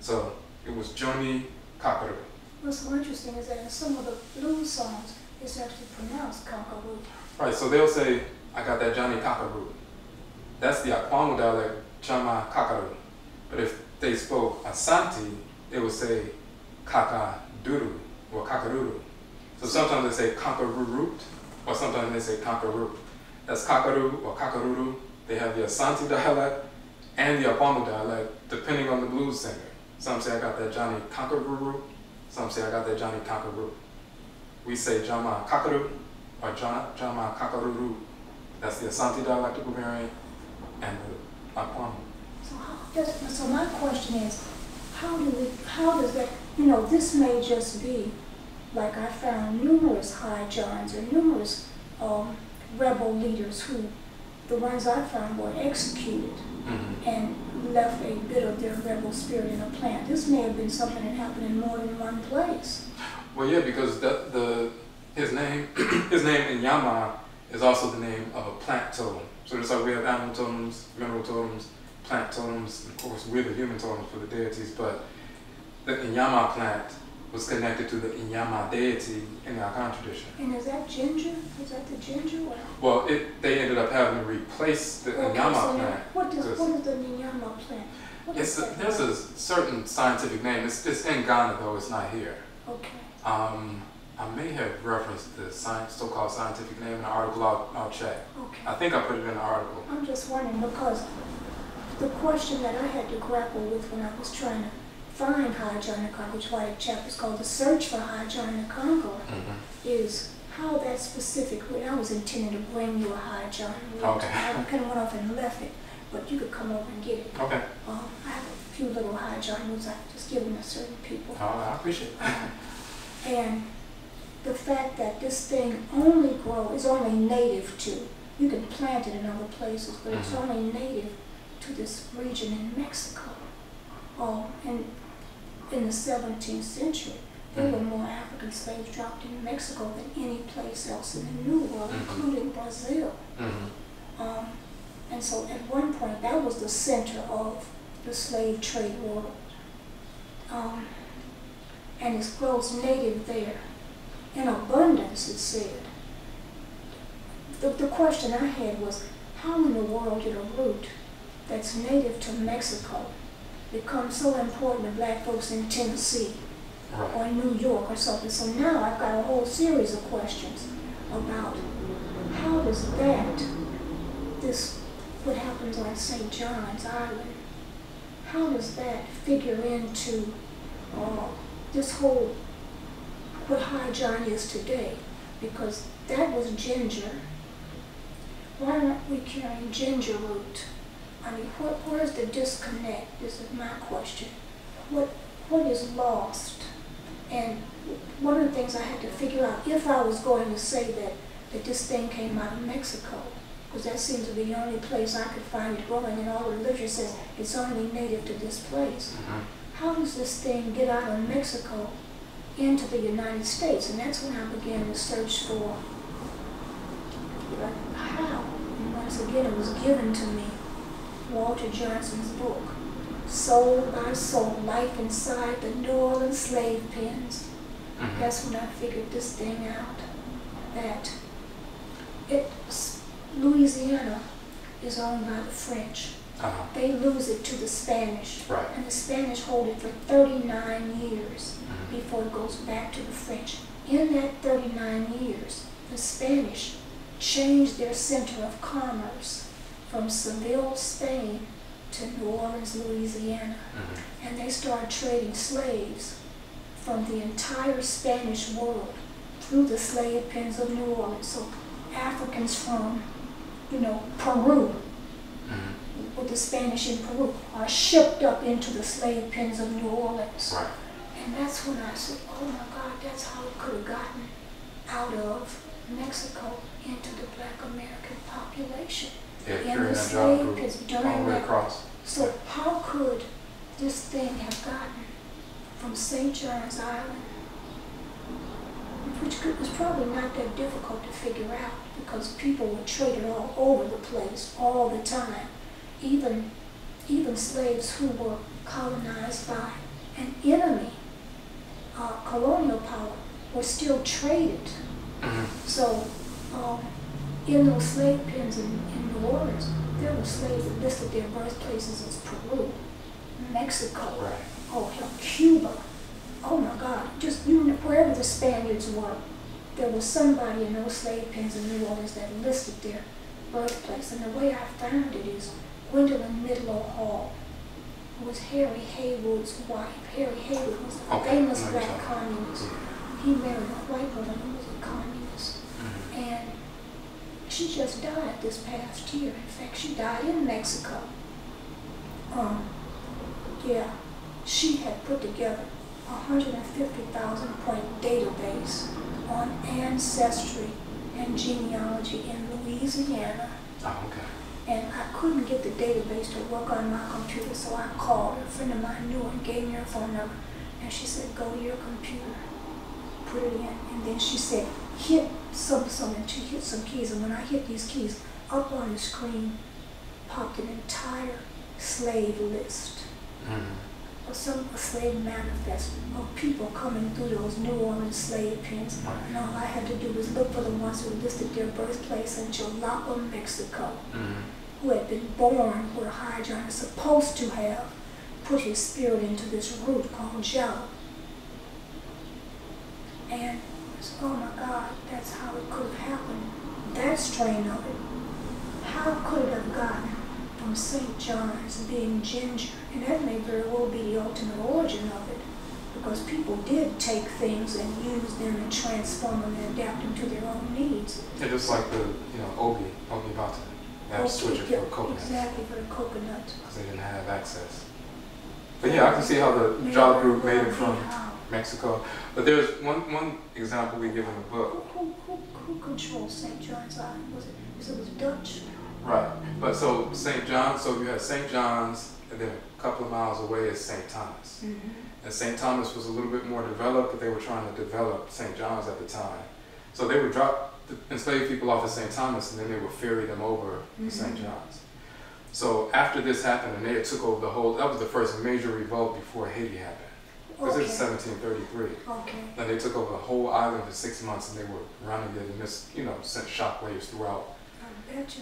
[SPEAKER 2] So it was Joni Kakaru.
[SPEAKER 3] What's so interesting is that in some of the blues songs, it's actually pronounced Kakaru.
[SPEAKER 2] Right, so they'll say, I got that Johnny Kakaru. That's the Akwamu dialect, Chama Kakaru. But if they spoke Asante, they would say Kakaduru or Kakaruru. So sometimes they say Kakarurut, or sometimes they say Kakaru. That's Kakaru or Kakaruru. They have the Asante dialect, and the Akwamu dialect, depending on the blues singer. Some say I got that Johnny Conqueror, some say I got that Johnny Conqueror. We say Jama Kakaru or Jama Kakaruru. That's the Asante dialectical variant and the Akwamu.
[SPEAKER 3] So, how, so my question is, how do we, how does that, you know, this may just be, like I found numerous high johns or numerous um, rebel leaders who, the ones I found were executed mm-hmm. and left a bit of their rebel spirit in a plant. This may have been something that happened in more than one place.
[SPEAKER 2] Well, yeah, because the, the his name his name in Yama is also the name of a plant totem. So just like we have animal totems, mineral totems, plant totems, of course we're the human totems for the deities, but the Inyama plant was connected to the Inyama deity in the Akan tradition.
[SPEAKER 3] And is that ginger? Is that the ginger? Or?
[SPEAKER 2] Well, it they ended up having to replace the okay, Inyama so plant.
[SPEAKER 3] What, does, what is the Inyama plant?
[SPEAKER 2] it's a, there's a certain scientific name. It's, it's in Ghana though. It's not here.
[SPEAKER 3] Okay.
[SPEAKER 2] Um, I may have referenced the so-called scientific name in the article. I'll, I'll check.
[SPEAKER 3] Okay.
[SPEAKER 2] I think I put it in the article.
[SPEAKER 3] I'm just wondering because the question that I had to grapple with when I was trying to find the Congo, which why the chapter is called The Search for the Congo, mm-hmm. is how that specifically, I was intending to bring you a High John.
[SPEAKER 2] Okay.
[SPEAKER 3] I kind of went off and left it, but you could come over and get it.
[SPEAKER 2] Okay.
[SPEAKER 3] Um, I have a few little roots I've just given to certain people.
[SPEAKER 2] Oh, I appreciate it. Uh,
[SPEAKER 3] and the fact that this thing only grows, is only native to, you can plant it in other places, but mm-hmm. it's only native to this region in Mexico. Oh, and in the 17th century, there were more African slaves dropped in Mexico than any place else in the New World, mm-hmm. including Brazil. Mm-hmm. Um, and so at one point, that was the center of the slave trade world. Um, and it grows native there in abundance, it said. The, the question I had was, how in the world did a root that's native to Mexico become so important to black folks in Tennessee right. or New York or something. So now I've got a whole series of questions about how does that, this, what happens on St. John's Island, how does that figure into uh, this whole, what High John is today? Because that was ginger. Why aren't we carrying ginger root? I mean, what, where's the disconnect? This is my question. What, what is lost? And one of the things I had to figure out, if I was going to say that, that this thing came out of Mexico, because that seems to be the only place I could find it growing, and all the literature says it's only native to this place. Mm -hmm. How does this thing get out of Mexico into the United States? And that's when I began to search for how. And once again, it was given to me Walter Johnson's book, Soul by Soul, Life Inside the New Orleans Slave Pens. Mm -hmm. That's when I figured this thing out, that it, Louisiana is owned by the French. Uh -huh. They lose it to the Spanish.
[SPEAKER 2] Right.
[SPEAKER 3] And the Spanish hold it for 39 years mm -hmm. before it goes back to the French. In that 39 years, the Spanish changed their center of commerce from Seville, Spain to New Orleans, Louisiana. Mm-hmm. And they started trading slaves from the entire Spanish world through the slave pens of New Orleans. So Africans from, you know, Peru, mm-hmm. With the Spanish in Peru, are shipped up into the slave pens of New Orleans.
[SPEAKER 2] Right.
[SPEAKER 3] And that's when I said, oh my God, that's how it could have gotten out of Mexico into the black American population.
[SPEAKER 2] Yeah, in the slave pits during the across.
[SPEAKER 3] So how could this thing have gotten from St. John's Island, which was probably not that difficult to figure out because people were traded all over the place all the time, even even slaves who were colonized by an enemy, uh, colonial power, were still traded. Mm -hmm. So um, in those slave pens in, in New Orleans, there were slaves that listed their birthplaces as Peru, Mexico,
[SPEAKER 2] right.
[SPEAKER 3] oh hell, Cuba. Oh my God, just you know, wherever the Spaniards were, there was somebody in those slave pens in New Orleans that listed their birthplace. And the way I found it is Gwendolyn Midlo Hall, was Harry Haywood's wife. Harry Haywood was a okay. famous black communist. He married a white woman who was a communist. Mm -hmm. And she just died this past year. In fact, she died in Mexico. Um, yeah, she had put together a 150,000 point database on ancestry and genealogy in Louisiana.
[SPEAKER 2] Oh, okay.
[SPEAKER 3] And I couldn't get the database to work on my computer, so I called. A friend of mine knew and gave me her phone number. And she said, go to your computer, put it in. And then she said, hit some, some, and she hit some keys, and when I hit these keys, up on the screen popped an entire slave list. Mm-hmm. Of some slave manifest of people coming through those New Orleans slave pens. Right. And all I had to do was look for the ones who listed their birthplace in Jalapa, Mexico, mm-hmm. Who had been born where John is supposed to have put his spirit into this root called Joe. And oh my God, that's how it could have happened. That strain of it. How could it have gotten from St. John's being ginger? And that may very well be the ultimate origin of it. Because people did take things and use them and transform them and adapt them to their own needs.
[SPEAKER 2] Yeah, just like the, you know, Obi, Obi Bata. That okay, switch it for coconut.
[SPEAKER 3] Exactly, for coconut.
[SPEAKER 2] Because they didn't have access. But yeah, I can see how the job group made it from Mexico. But there's one one example we give in the book.
[SPEAKER 3] Who, who, who controls St. John's Island? Was it, it was Dutch?
[SPEAKER 2] Right. But so St. John's, so you had St. John's, and then a couple of miles away is St. Thomas. Mm -hmm. And St. Thomas was a little bit more developed, but they were trying to develop St. John's at the time. So they would drop the enslaved people off at St. Thomas, and then they would ferry them over mm -hmm. to St. Mm-hmm. John's. So after this happened, and they took over the whole, that was the first major revolt before Haiti happened. Because okay. it's 1733.
[SPEAKER 3] Okay.
[SPEAKER 2] Then they took over the whole island for six months and they were running it and this, you know, sent shockwaves throughout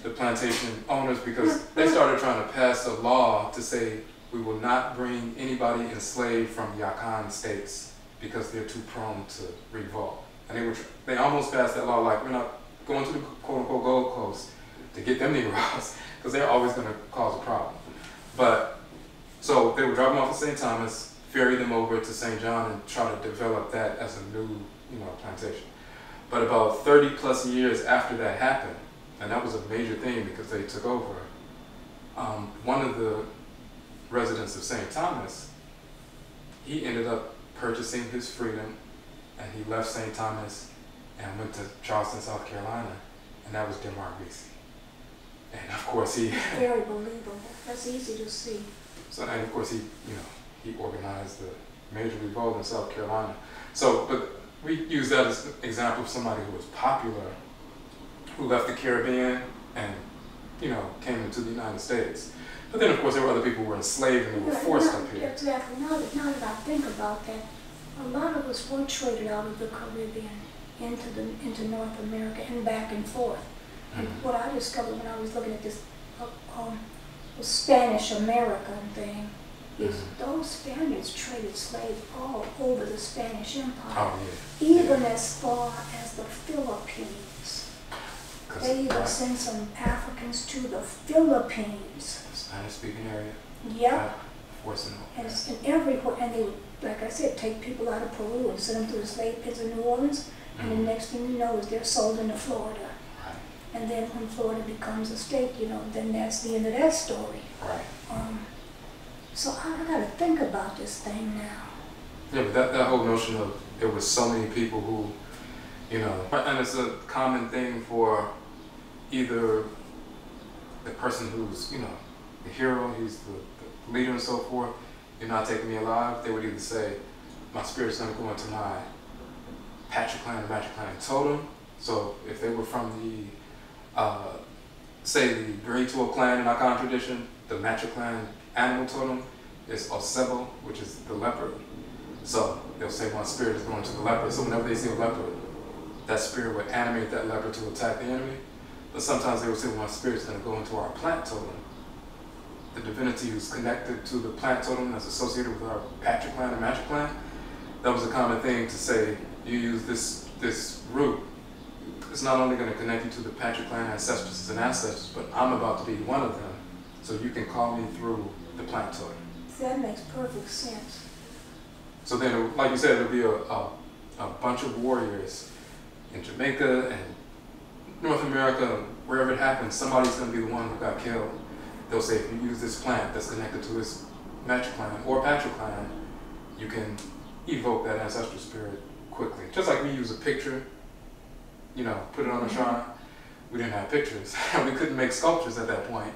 [SPEAKER 2] the plantation owners because they started trying to pass a law to say we will not bring anybody enslaved from Akan states because they're too prone to revolt. And they were they almost passed that law like we're not going to the quote unquote Gold Coast to get them Negroes because they're always going to cause a problem. But so they would drop them off at St. Thomas, ferry them over to St. John, and try to develop that as a new you know plantation. But about 30 plus years after that happened, and that was a major thing because they took over. Um, one of the residents of St. Thomas, he ended up purchasing his freedom and he left St. Thomas and went to Charleston, South Carolina, and that was Denmark Vesey. And of course he
[SPEAKER 3] very believable. That's easy to see.
[SPEAKER 2] So and of course he, you know, he organized the major revolt in South Carolina. So, but we use that as an example of somebody who was popular, who left the Caribbean and, you know, came into the United States. But then, of course, there were other people who were enslaved and they were forced up here.
[SPEAKER 3] Exactly. Now that, now that I think about that, a lot of us were traded out of the Caribbean into the into North America and back and forth. Mm-hmm. And what I discovered when I was looking at this uh, um, Spanish American thing is mm-hmm. those Spaniards traded slaves all over the Spanish Empire,
[SPEAKER 2] oh,
[SPEAKER 3] yeah. even yeah. as far as the Philippines. They even right. sent some Africans to the Philippines.
[SPEAKER 2] Spanish speaking area.
[SPEAKER 3] Yep.
[SPEAKER 2] Forcing
[SPEAKER 3] and, and everywhere, and they would, like I said, take people out of Peru and send them to the slave pits in New Orleans, and the mm-hmm. next thing you know is they're sold into Florida.
[SPEAKER 2] Right.
[SPEAKER 3] And then when Florida becomes a state, you know, then that's the end of that story.
[SPEAKER 2] Right.
[SPEAKER 3] Um, so I, I got to think about this thing now.
[SPEAKER 2] Yeah, but that, that whole notion of there was so many people who, you know, and it's a common thing for either the person who's, you know, the hero, he's the, the leader and so forth, you're not taking me alive, they would either say, my spirit's gonna go into my patriclan or matriclan totem. So if they were from the, uh, say the Bretuo clan in our clan tradition, the matriclan animal totem is Osebo, which is the leopard. So they'll say my spirit is going to the leopard. So whenever they see a leopard, that spirit would animate that leopard to attack the enemy. But sometimes they would say, my spirit's going to go into our plant totem. The divinity who's connected to the plant totem that's associated with our patriclan and matriclan. That was a common thing to say, you use this, this root. It's not only going to connect you to the patriclan ancestors and ancestors, but I'm about to be one of them. So you can call me through the plant totem.
[SPEAKER 3] That makes perfect sense.
[SPEAKER 2] So then, like you said, it'll be a, a, a bunch of warriors in Jamaica and North America, wherever it happens, somebody's going to be the one who got killed. They'll say, if you use this plant that's connected to this matriclan or patriclan, you can evoke that ancestral spirit quickly. Just like we use a picture, you know, put it on a mm-hmm. shrine. We didn't have pictures. we couldn't make sculptures at that point.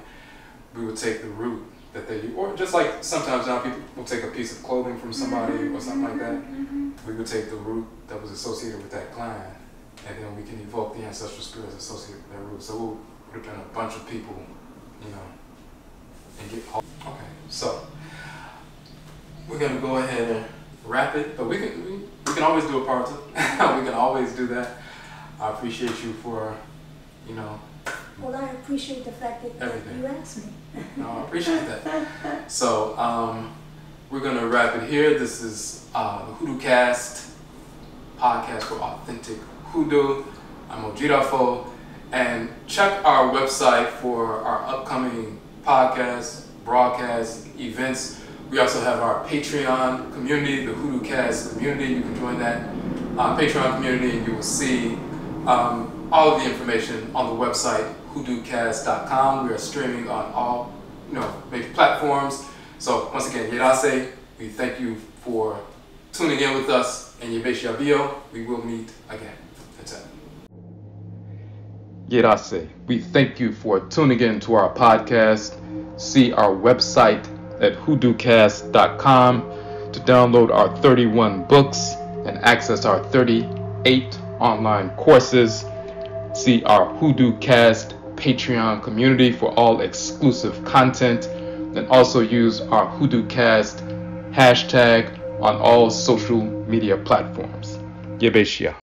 [SPEAKER 2] We would take the root that they use. or just like sometimes now people will take a piece of clothing from somebody mm-hmm, or something like that.
[SPEAKER 3] Mm-hmm.
[SPEAKER 2] We would take the root that was associated with that clan, and then we can evoke the ancestral spirits associated with that root. So we'll would have been a bunch of people, you know, and get okay. So we're gonna go ahead and wrap it, but we can we, we can always do a part two. we can always do that. I appreciate you for, you know,
[SPEAKER 3] well, I appreciate the fact that, that you asked me.
[SPEAKER 2] no, I appreciate that. So, um, we're going to wrap it here. This is uh, the Hoodoo Cast podcast for authentic hoodoo. I'm Odwirafo. And check our website for our upcoming podcasts, broadcasts, events. We also have our Patreon community, the Hoodoo Cast community. You can join that uh, Patreon community and you will see um, all of the information on the website hoodoocast.com. We are streaming on all you know major platforms. So once again, Yerase, we thank you for tuning in with us, and Yebesha Bio, we will meet again.
[SPEAKER 1] We thank you for tuning in to our podcast. See our website at hoodoocast.com to download our 31 books and access our 38 online courses. See our Hoodoo Cast Patreon community for all exclusive content and also use our HoodooCast hashtag on all social media platforms. Yebeshia.